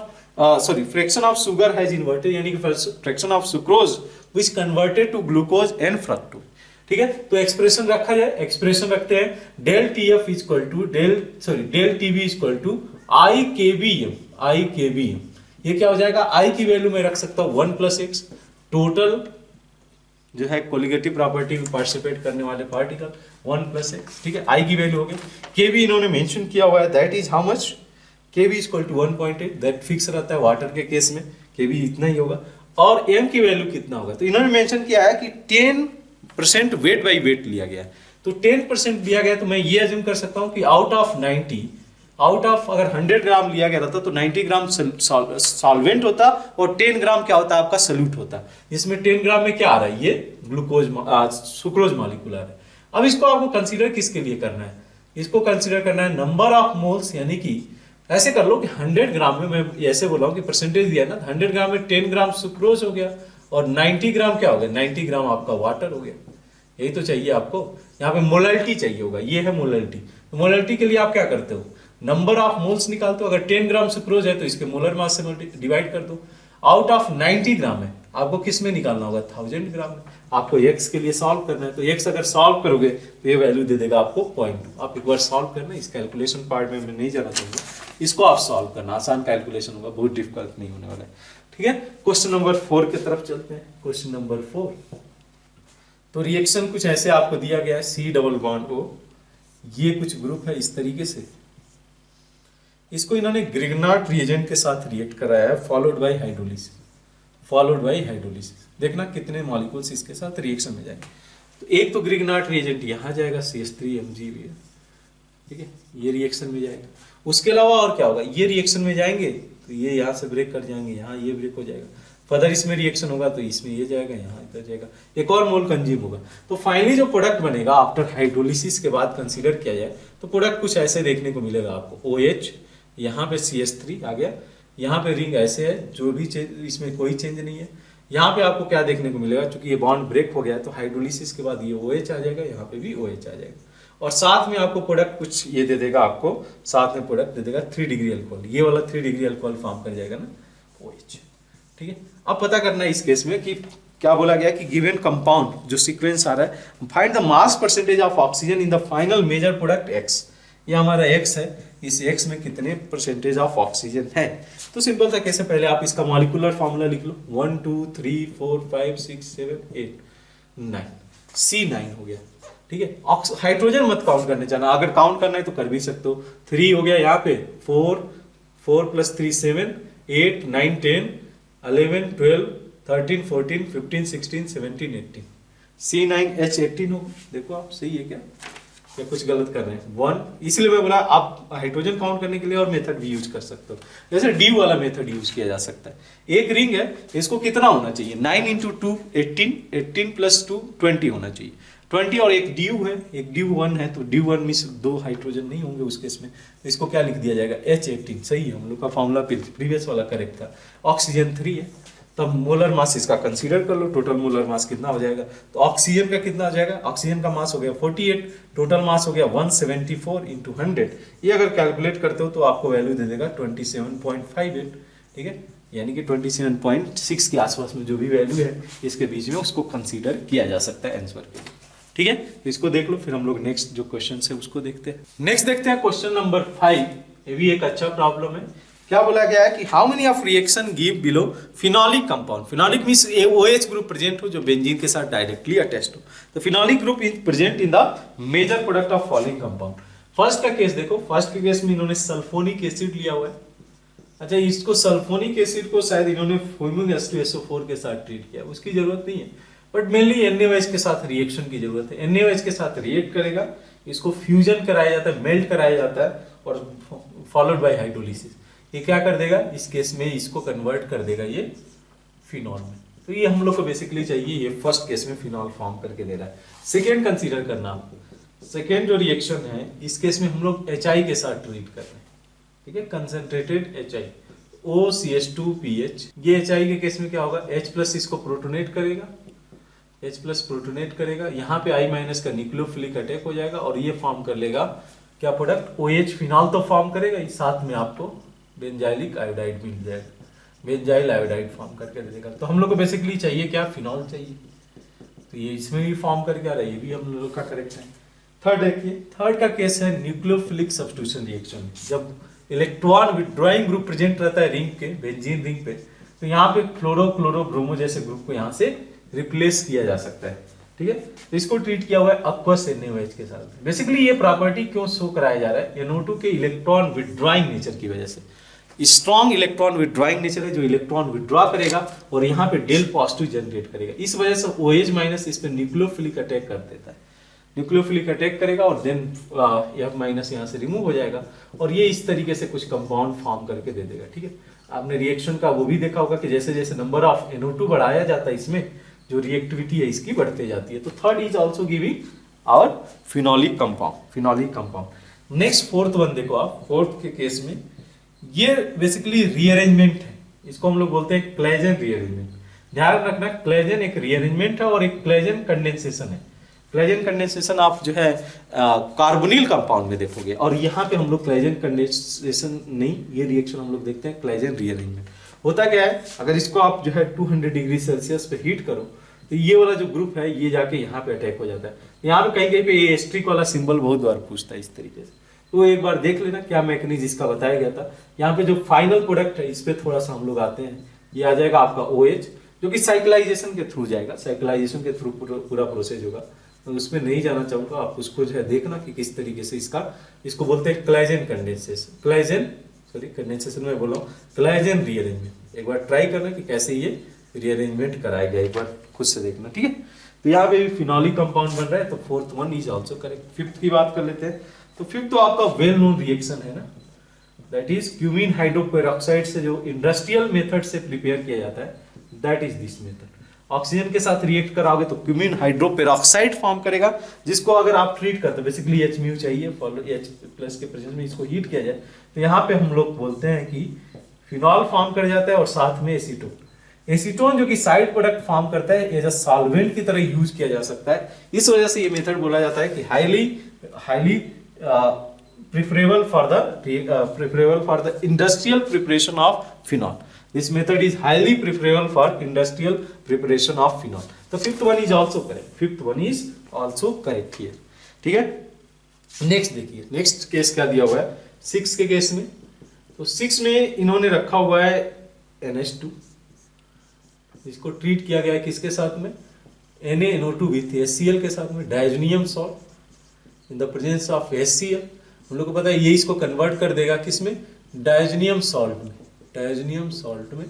sorry fraction of sugar has inverted, यानी कि fraction of sucrose which converted to glucose and fructose ठीक है? तो एक्सप्रेशन रखा जाए एक्सप्रेशन रखते हैं। Del T F is equal to, del sorry del T B is equal to I K B M, I K B M. ये क्या हो जाएगा? आई की वैल्यू में रख सकता हूँ, वन प्लस एक्स टोटल जो है कोलिगेटिव प्रॉपर्टी में पार्टिसिपेट करने वाले पार्टिकल वन प्लस एक्स ठीक है? आई की वैल्यू हो गई। के भी इन्होंने मेंशन किया हुआ है that is how much K B equal to one point eight that fix रहता है वाटर के केस में। के बी इतना ही होगा। और एम की वैल्यू कितना होगा? तो इन्होंने मेंशन किया है कि ten percent weight by weight लिया गया तो टेन परसेंट दिया गया तो मैं ये एज्यूम कर सकता हूँ कि out of ninety out of अगर 100 ग्राम लिया गया रहता तो 90 ग्राम सॉल्वेंट होता और 10 ग्राम क्या होता? आपका सल्यूट होता। इसमें 10 ग्राम में क्या आ रहा है? ये ग्लूकोज सुक्रोज मॉलिक्यूल आ रहा है। अब इसको आपको कंसीडर किसके लिए करना है? इसको कंसीडर करना है नंबर ऑफ़ मोल्स यानी कि ऐसे कर लो कि 100 ग्राम में, मैं ऐसे बोला हूँ कि परसेंटेज दिया ना 100 ग्राम में 10 ग्राम सुक्रोज हो गया और 90 ग्राम क्या हो गया? 90 ग्राम आपका वाटर हो गया। यही तो चाहिए आपको। यहाँ पे मोलल्टी चाहिए होगा। ये है मोलल्टी तो मोलल्टी के लिए आप क्या करते हो? नंबर ऑफ़ मोल्स निकालते हो। अगर 10 ग्राम सुक्रोज है तो इसके मोलर मास से डिवाइड कर दो। आउट ऑफ़ 90 ग्राम है, आपको किसमें निकालना होगा? थाउज़ेंड ग्राम में। आपको एक्स के लिए सॉल्व करना है तो एक्स अगर सॉल्व करोगे तो ये वैल्यू दे देगा आपको पॉइंट आप एक बार सॉल्व करना, इस कैलकुलेशन पार्ट में मैं नहीं जाना चाहूँगा। इसको आप सॉल्व करना, आसान कैलकुलेशन होगा, बहुत डिफ़िकल्ट नहीं होने वाला है। ठीक है? क्वेश्चन नंबर फोर की तरफ़ चलते हैं। क्वेश्चन नंबर फोर तो रिएक्शन कुछ ऐसे आपको दिया गया है सी डबल बॉन्ड ओ ये कुछ ग्रुप है इस तरीके से। इसको इन्होंने ग्रिगनाट रिएजेंट के साथ रिएक्ट कराया है followed by hydrolysis followed by hydrolysis देखना कितने मॉलिक्यूल्स इसके साथ रिएक्शन में जाएँगे। तो एक तो ग्रिगनाट रिएजेंट यहाँ जाएगा C S three M G ठीक है? ये रिएक्शन में जाएगा। उसके अलावा और क्या होगा? ये रिएक्शन में जाएँगे तो ये यहाँ से ब्रेक कर जाएँगे, यहाँ ये ब्रेक हो जाएगा। फर्दर इसमें रिएक्शन होगा तो इसमें ये जाएगा, यहाँ इधर जाएगा। एक और मोल कंज्यूम होगा। तो फाइनली जो प्रोडक्ट बनेगा आफ्टर हाइड्रोलिसिस के बाद कंसीडर किया जाए तो प्रोडक्ट कुछ ऐसे देखने को मिलेगा आपको। ओ एच यहाँ पे सी एस थ्री आ गया। यहाँ पे रिंग ऐसे है, जो भी इसमें कोई चेंज नहीं है। यहाँ पे आपको क्या देखने को मिलेगा? क्योंकि ये बॉन्ड ब्रेक हो गया तो हाइड्रोलिसिस के बाद ये ओ OH आ जाएगा, यहाँ पे भी ओ OH आ जाएगा। और साथ में आपको प्रोडक्ट कुछ ये दे देगा आपको, साथ में प्रोडक्ट दे देगा थ्री डिग्री अल्कोहल ये वाला थ्री डिग्री अल्कोहल फॉर्म कर जाएगा ना ओ OH ठीक है? अब पता करना है इस केस में कि क्या बोला गया कि गिवन कंपाउंड जो सीक्वेंस आ रहा है find the mass percentage of oxygen in the final major product X ये हमारा एक्स है। इस एक्स में कितने परसेंटेज ऑफ़ ऑक्सीजन है? तो सिंपल था, कैसे पहले आप इसका मॉलिकुलर फॉर्मूला लिख लो। One two three four five six seven eight nine C nine हो गया। ठीक है? हाइड्रोजन मत काउंट करने जाना। अगर काउंट करना है तो कर भी सकते हो। थ्री हो गया यहाँ पे। Four four plus three seven eight nine ten eleven twelve thirteen fourteen fifteen sixteen seventeen eighteen C nine H eighteen हो। देखो आप, सही है क्या? या कुछ गलत कर रहे हैं। वन इसलिए मैं बोला, आप हाइड्रोजन काउंट करने के लिए और मेथड भी यूज़ कर सकते हो। जैसे डी वाला मेथड यूज़ किया जा सकता है। एक रिंग है, इसको कितना होना चाहिए? Nine into two eighteen eighteen plus two twenty होना चाहिए। ट्वेंटी और एक ड्यू है, एक ड्यू वन है तो ड्यू वन में दो हाइड्रोजन नहीं होंगे उस केस में। तो इसको क्या लिख दिया जाएगा? एच एटीन सही है, हम लोग का फॉर्मूला प्रीवियस वाला करेक्ट था। ऑक्सीजन थ्री है तब मोलर मास इसका कंसीडर कर लो टोटल मोलर मास कितना हो जाएगा? तो ऑक्सीजन का कितना हो जाएगा? ऑक्सीजन का मास हो गया 48 टोटल मास हो गया 174 सेवेंटी फोर इंटू ये अगर कैलकुलेट करते हो तो आपको वैल्यू दे देगा 27.58 ठीक है? यानी कि 27.6 के आसपास में जो भी वैल्यू है, इसके बीच में उसको कंसीडर किया जा सकता है आंसर के ठीक है? तो इसको देख लो, फिर हम लोग नेक्स्ट जो क्वेश्चन है उसको देखते हैं। नेक्स्ट देखते हैं क्वेश्चन नंबर फाइव ये भी एक अच्छा प्रॉब्लम है। क्या बोला गया है कि how many of reaction give below phenolic compound phenolic means a O H group present हो, जो बेंजीन के साथ डायरेक्टली अटैच्ड हो। तो phenolic group is present in the major product of following compound first का केस देखो। First के case में इन्होंने सल्फोनिक एसिड लिया हुआ है। अच्छा इसको सल्फोनिक एसिड को शायद इन्होंने फोमिक एस के साथ ट्रीट किया। उसकी ज़रूरत नहीं है। बट मेनली एन के साथ रिएक्शन की ज़रूरत है। एन के साथ रिएक्ट करेगा। इसको फ्यूजन कराया जाता है मेल्ट कराया जाता है और फॉलोड बाय हाइड्रोलिसिस ये क्या कर देगा? इस केस में इसको कन्वर्ट कर देगा ये फिनॉल में। तो ये हम लोग को बेसिकली चाहिए ये फ़र्स्ट केस में फिनॉल फॉर्म करके दे रहा है। सेकेंड कंसीडर करना आपको। सेकेंड जो रिएक्शन है, इस केस में हम लोग एचआई के साथ ट्रीट कर रहे हैं। ठीक है? Concentrated H I O C H two P H ये एच आई के केस में क्या होगा? एच प्लस इसको प्रोटोनेट करेगा। एच प्लस प्रोटोनेट करेगा। यहाँ पे आई माइनस का न्यूक्लियोफिलिक अटैक हो जाएगा और ये फॉर्म कर लेगा क्या प्रोडक्ट ओ एच फिनॉल तो फॉर्म करेगा साथ में आपको बेंजाइलिक आयोडाइड मिल जाएगा बेंजाइल आयोडाइड फॉर्म करके दे देगा। तो हम लोग को बेसिकली चाहिए क्या? फिनॉल चाहिए। तो ये इसमें भी फॉर्म करके आ रहा है, ये भी हम लोग का करेक्ट है। थर्ड देखिए थर्ड का केस है न्यूक्लियोफिलिक सब्सटीट्यूशन रिएक्शन जब इलेक्ट्रॉन विड्रॉइंग ग्रुप प्रेजेंट रहता है रिंग के बेंजीन रिंग पे तो यहाँ पे फ्लोरो क्लोरो ब्रोमो जैसे ग्रुप को यहाँ से रिप्लेस किया जा सकता है। ठीक है? तो इसको ट्रीट किया हुआ है अक्वस एनएच के साथ। बेसिकली ये प्रॉपर्टी क्यों शो कराया जा रहा है? NO2 के इलेक्ट्रॉन विड्रॉइंग नेचर की वजह से। स्ट्रॉन्ग इलेक्ट्रॉन विड्रॉइंग नेचर है, जो इलेक्ट्रॉन विड्रॉ करेगा और यहाँ पे डेल पॉजिटिव जनरेट करेगा। इस वजह से ओ एच माइनस इस पर न्यूक्लियोफिलिक अटैक कर देता है। न्यूक्लियोफिलिक अटैक करेगा और देन एफ़ माइनस यहाँ से रिमूव हो जाएगा और ये इस तरीके से कुछ कंपाउंड फॉर्म करके दे देगा, ठीक है? आपने रिएक्शन का वो भी देखा होगा कि जैसे जैसे नंबर ऑफ़ NO2 बढ़ाया जाता है इसमें, जो रिएक्टिविटी है इसकी बढ़ते जाती है। तो third is also giving our phenolic compound phenolic compound next fourth one देखो आप फोर्थ के केस में ये बेसिकली रीअरेंजमेंट है। इसको हम लोग बोलते हैं क्लेजन रीअरेंजमेंट ध्यान रखना क्लेजन एक रीअरेंजमेंट है और एक क्लेजन कंडेंसेशन है। क्लेजन कंडेंसेशन आप जो है कार्बोनिल कंपाउंड में देखोगे। और यहाँ पे हम लोग क्लेजन कंडेंसेशन नहीं, ये रिएक्शन हम लोग देखते हैं क्लेजन रीअरेंजमेंट होता क्या है, अगर इसको आप जो है 200 डिग्री सेल्सियस पे हीट करो तो ये वाला जो ग्रुप है, ये जाके यहाँ पे अटैक हो जाता है। यहाँ पे कहीं कहीं पे ये एस्ट्रिक वाला सिंबल बहुत बार पूछता है इस तरीके से। तो एक बार देख लेना क्या मैकेनिज्म इसका बताया गया था। यहाँ पे जो फाइनल प्रोडक्ट है इस पर थोड़ा सा हम लोग आते हैं। ये आ जाएगा आपका ओ OH, जो कि साइकिलाइजेशन के थ्रू जाएगा। साइकिलाइजेशन के थ्रू पूरा प्रोसेस होगा। तो उसमें नहीं जाना चाहूँगा आप उसको जो है देखना कि किस तरीके से इसका इसको बोलते हैं Claisen condensation Claisen sorry condensation में बोला हूँ। क्लाइजेन रीअरेंजमेंट एक बार ट्राई करना कि कैसे ये रीअरेंजमेंट कराया गया। एक बार खुद से देखना ठीक है? तो यहाँ पे भी कंपाउंड बन रहा है तो fourth one is also correct fifth की बात कर लेते हैं। तो फिफ्थ तो आपका वेल नोन रिएक्शन है ना? दैट इज़ क्यूमिन हाइड्रोपेरोक्साइड से जो इंडस्ट्रियल मेथड से प्रिपेयर किया जाता है that is this method oxygen के साथ रिएक्ट कराओगे तो क्यूमिन हाइड्रोपेरोक्साइड फॉर्म करेगा, जिसको अगर आप ट्रीट करते बेसिकली एच म्यू चाहिए एच प्लस के प्रेजेंस में इसको हीट किया जाए तो यहाँ पे हम लोग बोलते हैं कि फिनॉल फॉर्म कर जाता है और साथ में एसीटोन एसीटोन जो कि साइड प्रोडक्ट फॉर्म करता है एज अ सॉल्वेंट की तरह यूज़ किया जा सकता है। इस वजह से ये मेथड बोला जाता है कि highly highly preferable for the preferable for the industrial preparation of phenol This method is highly preferable for industrial preparation of phenol. The fifth one is also correct. Fifth one is also correct here. ठीक है next देखिए next case क्या दिया हुआ है six के case में तो सिक्स में इन्होंने रखा हुआ है NH2 इसको ट्रीट किया गया है किसके साथ में NaNO2 विथ HCl के साथ में diazonium salt in the presence of HCl हम लोग को पता है ये इसको कन्वर्ट कर देगा किसमें? डायजोनियम सॉल्ट में। डायजोनियम सॉल्ट में।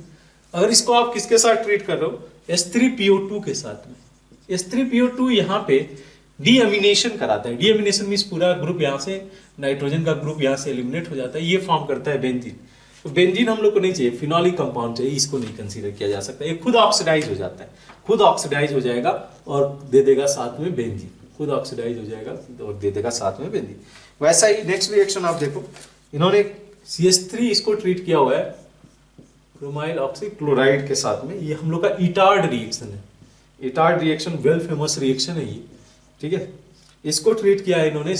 अगर इसको आप किसके साथ ट्रीट कर रहे हो? एस थ्री पीओ टू के साथ में। एस थ्री पीओ टू यहाँ पे डीएमिनेशन कराता है। डीएमिनेशन मीन पूरा ग्रुप यहाँ से नाइट्रोजन का ग्रुप यहाँ से एलिमिनेट हो जाता है। ये फॉर्म करता है बेंजीन तो बेंजीन हम लोग को नहीं चाहिए। फिनॉलिक कंपाउंड चाहिए। इसको नहीं कंसीडर किया जा सकता। ये खुद ऑक्सीडाइज हो जाता है। खुद ऑक्सीडाइज हो जाएगा और दे देगा साथ में बेंजीन खुद ऑक्सीडाइज हो जाएगा और दे देगा साथ में बेंजीन वैसा ही नेक्स्ट रिएक्शन आप देखो। इन्होंने सी एस थ्री इसको ट्रीट किया हुआ है क्रोमाइल ऑक्सीक्लोराइड के साथ में। ये हम लोग का इटार्ड रिएक्शन है। Etard reaction well famous reaction है ये। ठीक है? इसको ट्रीट किया है इन्होंने।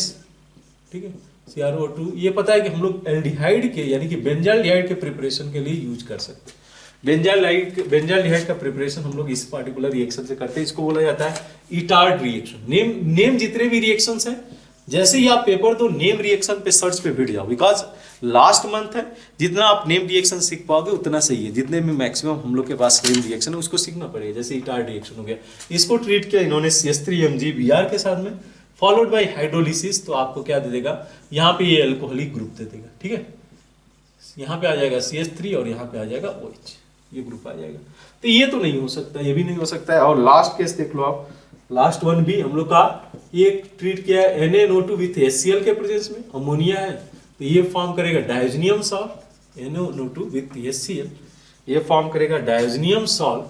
ठीक है? CrO2 ये पता है कि हम लोग एल्डिहाइड के, यानी कि बेंजाल्डिहाइड के प्रिपरेशन के लिए यूज़ कर सकते हैं। बेंजाल्डिहाइड बेंजाल्डिहाइड का प्रिपरेशन हम लोग इस पार्टिकुलर रिएक्शन से करते हैं इसको बोला जाता है इटार्ड रिएक्शन नेम नेम जितने भी रिएक्शंस हैं जैसे ही आप पेपर दो नेम रिएक्शन पे सर्च पे भिड़ जाओ बिकॉज़ लास्ट मंथ है जितना आप नेम रिएक्शन सीख पाओगे उतना सही है जितने में मैक्सिमम हम लोग के पास नेम रिएक्शन है उसको सीखना पड़ेगा जैसे इटार रिएक्शन हो गया इसको ट्रीट किया इन्होंने C S three M G B R के साथ में फॉलोड बाई हाइड्रोलिसिस तो आपको क्या दे देगा यहाँ पे ये एल्कोहलिक ग्रुप दे देगा ठीक है यहाँ पे आ जाएगा सी एस थ्री और यहाँ पे आ जाएगा ओ OH, ये ग्रुप आ जाएगा। तो ये तो नहीं हो सकता, ये भी नहीं हो सकता है। और लास्ट केस देख लो आप। लास्ट वन भी हम लोग का ये ट्रीट किया है NaNO2 विथ HCl के प्रेजेंस में अमोनिया है। तो ये फॉर्म करेगा diazonium salt NaNO2 with HCl ये फॉर्म करेगा डायोजनियम सॉल्ट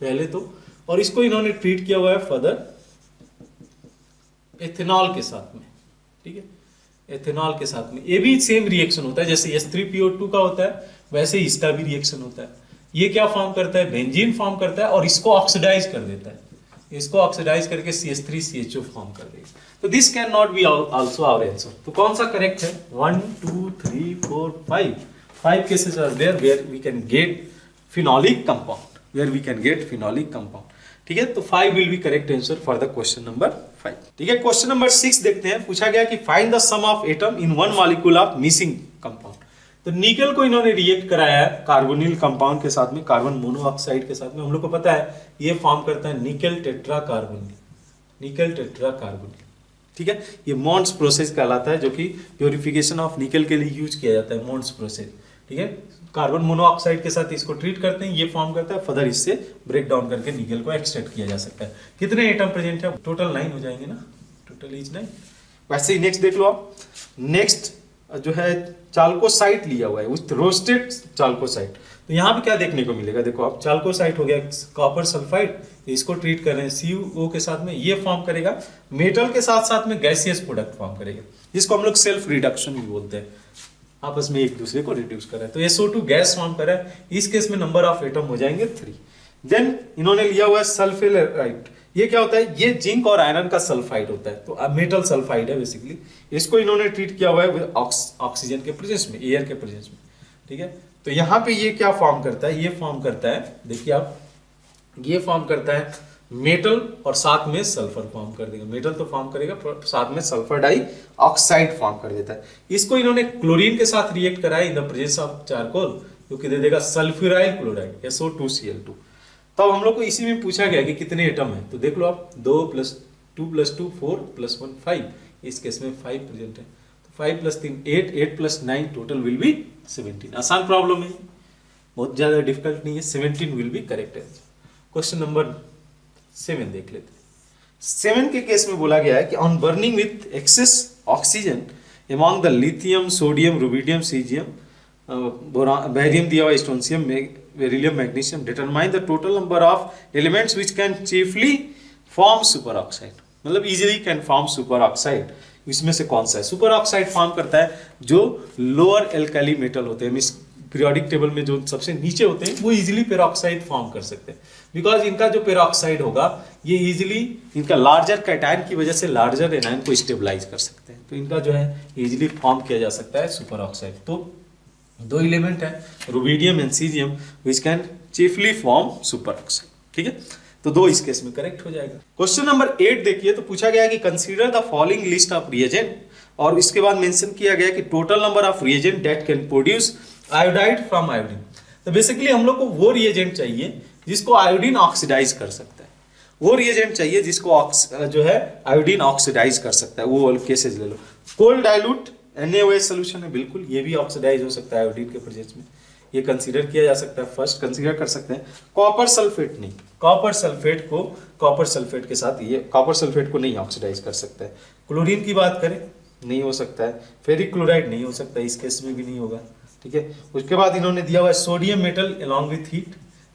पहले तो। और इसको इन्होंने ट्रीट किया हुआ है फर्दर एथेनॉल के साथ में, ठीक है? एथेनॉल के साथ में। ये भी सेम रिएक्शन होता है, जैसे H3PO2 का होता है, वैसे इसका भी रिएक्शन होता है। ये क्या फॉर्म करता है? बेंजीन फॉर्म करता है और इसको ऑक्सीडाइज कर देता है। इसको ऑक्सीडाइज करके CH3CHO फॉर्म कर देगा। तो this can not be also our answer तो कौन सा करेक्ट है? One two three four five five cases are there where we can get phenolic compound where we can get phenolic compound ठीक है? तो five will be correct answer for the question number five ठीक है? Question number six देखते हैं। पूछा गया कि find the sum of atom in one molecule of missing compound तो निकल को इन्होंने रिएक्ट कराया है कार्बोनिल कंपाउंड के साथ में कार्बन मोनोऑक्साइड के साथ में। हम लोग को पता है, ये फॉर्म करता है nickel tetra carbonyl nickel tetra carbonyl ठीक है? ये मॉन्स प्रोसेस कहलाता है, जो कि प्योरिफिकेशन ऑफ़ निकल के लिए यूज़ किया जाता है मॉन्स प्रोसेस ठीक है? कार्बन मोनोऑक्साइड के साथ इसको ट्रीट करते हैं, ये फॉर्म करता है फर्दर इससे ब्रेक डाउन करके निकल को एक्सट्रैक्ट किया जा सकता है। कितने एटम प्रेजेंट है? टोटल नाइन हो जाएँगे ना? टोटल इज़ नाइन वैसे नेक्स्ट देख लो आप। नेक्स्ट जो है चाल्कोसाइट लिया हुआ है उस रोस्टेड चाल्कोसाइट। तो यहाँ पे क्या देखने को मिलेगा? देखो आप चाल्कोसाइट हो गया कॉपर सल्फाइड इसको ट्रीट कर रहे हैं सी के साथ में, ये फॉर्म करेगा। मेटल के साथ साथ में गैसियस प्रोडक्ट फॉर्म करेगा। जिसको हम लोग सेल्फ रिडक्शन भी बोलते हैं। आपस में एक दूसरे को रिड्यूस कर रहा है। तो SO2 गैस फॉर्म कर रहा है। इस केस में नंबर ऑफ़ एटम हो जाएँगे थ्री देन इन्होंने लिया हुआ है सल्फेराइट ये क्या होता है? ये जिंक और आयरन का सल्फाइड होता है। तो मेटल सल्फाइड है बेसिकली इसको इन्होंने ट्रीट किया हुआ है ऑक्सीजन के प्रेजेंस में एयर के प्रेजेंस में। ठीक है? तो यहाँ पे ये क्या फॉर्म करता है? ये फॉर्म करता है, देखिए आप, ये फॉर्म करता है मेटल और साथ में सल्फ़र फॉर्म कर देगा। मेटल तो फॉर्म करेगा साथ में सल्फ़र डाई ऑक्साइड फॉर्म कर देता है। इसको इन्होंने क्लोरीन के साथ रिएक्ट कराया in the presence of charcoal जो कि दे देगा सल्फ्यूराइल क्लोराइड SO2Cl2 तब हम लोग को इसी में पूछा गया कि कितने एटम है? तो देख लो आप, दो plus two plus two four plus one five इस केस में फाइव प्रेजेंट है। तो फाइव प्लस तीन eight eight plus nine total will be seventeen आसान प्रॉब्लम है। बहुत ज़्यादा डिफ़िकल्ट नहीं है। Seventeen will be correct answer question number seven देख लेते हैं। सेवन के केस में बोला गया है कि on burning with excess oxygen among the lithium sodium rubidium caesium barium दिया हुआ strontium beryllium, magnesium determine the total number of elements which can chiefly form superoxide. मतलब easily can form superoxide इसमें से कौन सा है? सुपर ऑक्साइड फॉर्म करता है जो लोअर एल्काली मेटल होते हैं मीन पीरियोडिक टेबल में जो सबसे नीचे होते हैं, वो इजीली पेरोक्साइड फॉर्म कर सकते हैं। बिकॉज़ इनका जो पेरोक्साइड होगा, ये इजीली इनका लार्जर कैटाइन की वजह से लार्जर एनाइन को स्टेबलाइज कर सकते हैं। तो इनका जो है इजीली फॉर्म किया जा सकता है सुपर ऑक्साइड तो दो एलिमेंट है rubidium and caesium which can chiefly form super oxide ठीक है? तो दो इस केस में करेक्ट हो जाएगा। क्वेश्चन नंबर एट देखिए तो पूछा गया कि consider the following list of reagent और इसके बाद मेंशन किया गया कि total number of reagent that can produce iodide from iodine तो बेसिकली हम लोग को वो रिएजेंट चाहिए जिसको आयोडीन ऑक्सीडाइज कर सकता है। वो रिएजेंट चाहिए जिसको जो है आयोडीन ऑक्सीडाइज कर सकता है। वो केसेज ले लो। Cold dilute N A O H solution है, बिल्कुल, ये भी ऑक्सीडाइज हो सकता है आयोडीन के प्रेजेंस में। ये कंसीडर किया जा सकता है। फ़र्स्ट कंसीडर कर सकते हैं। कॉपर सल्फेट नहीं। कॉपर सल्फेट को कॉपर सल्फेट के साथ ये कॉपर सल्फेट को नहीं ऑक्सीडाइज कर सकता। है क्लोरीन की बात करें, नहीं हो सकता है। फेरिक क्लोराइड नहीं हो सकता इस केस में भी नहीं होगा। ठीक है? उसके बाद इन्होंने दिया हुआ है sodium metal along with heat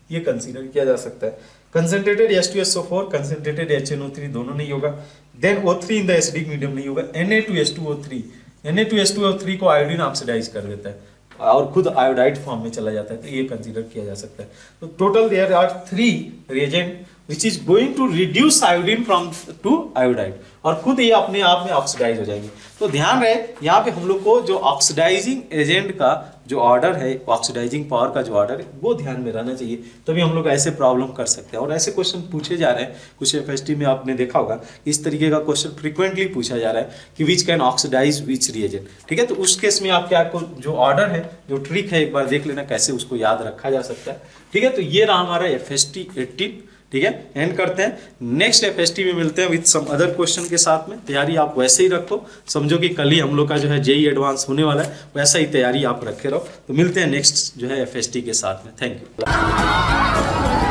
ये कंसीडर किया जा सकता है। Concentrated S two S O four concentrated H N O three दोनों नहीं होगा। Then O three in the acidic medium नहीं होगा। N A two S two O three N A two S two O three को iodine oxidise कर देता है। और खुद आयोडाइड फॉर्म में चला जाता है तो ये कंसिडर किया जा सकता है। तो total there are three reagent which is going to reduce iodine from to iodide और खुद ये अपने आप में ऑक्सीडाइज हो जाएँगे। तो ध्यान रहे, यहाँ पे हम लोग को जो ऑक्सीडाइजिंग एजेंट का जो ऑर्डर है ऑक्सीडाइजिंग पावर का जो ऑर्डर है, वो ध्यान में रहना चाहिए। तभी हम लोग ऐसे प्रॉब्लम कर सकते हैं। और ऐसे क्वेश्चन पूछे जा रहे हैं। कुछ एफएसटी में आपने देखा होगा इस तरीके का क्वेश्चन फ्रिक्वेंटली पूछा जा रहा है कि which can oxidise which reagent ठीक है? तो उस केस में आपके आपको जो ऑर्डर है, जो ट्रिक है, एक बार देख लेना कैसे उसको याद रखा जा सकता है। ठीक है? तो ये रहा हमारा एफ़ एस टी ठीक है? एंड करते हैं. नेक्स्ट एफ़ एस में मिलते हैं विद सम अदर क्वेश्चन के साथ में. तैयारी आप वैसे ही रखो. समझो कि कल ही हम लोग का जो है जेई एडवांस होने वाला है. वैसा ही तैयारी आप रखे रहो. तो मिलते हैं नेक्स्ट जो है एफएसटी के साथ में. Thank you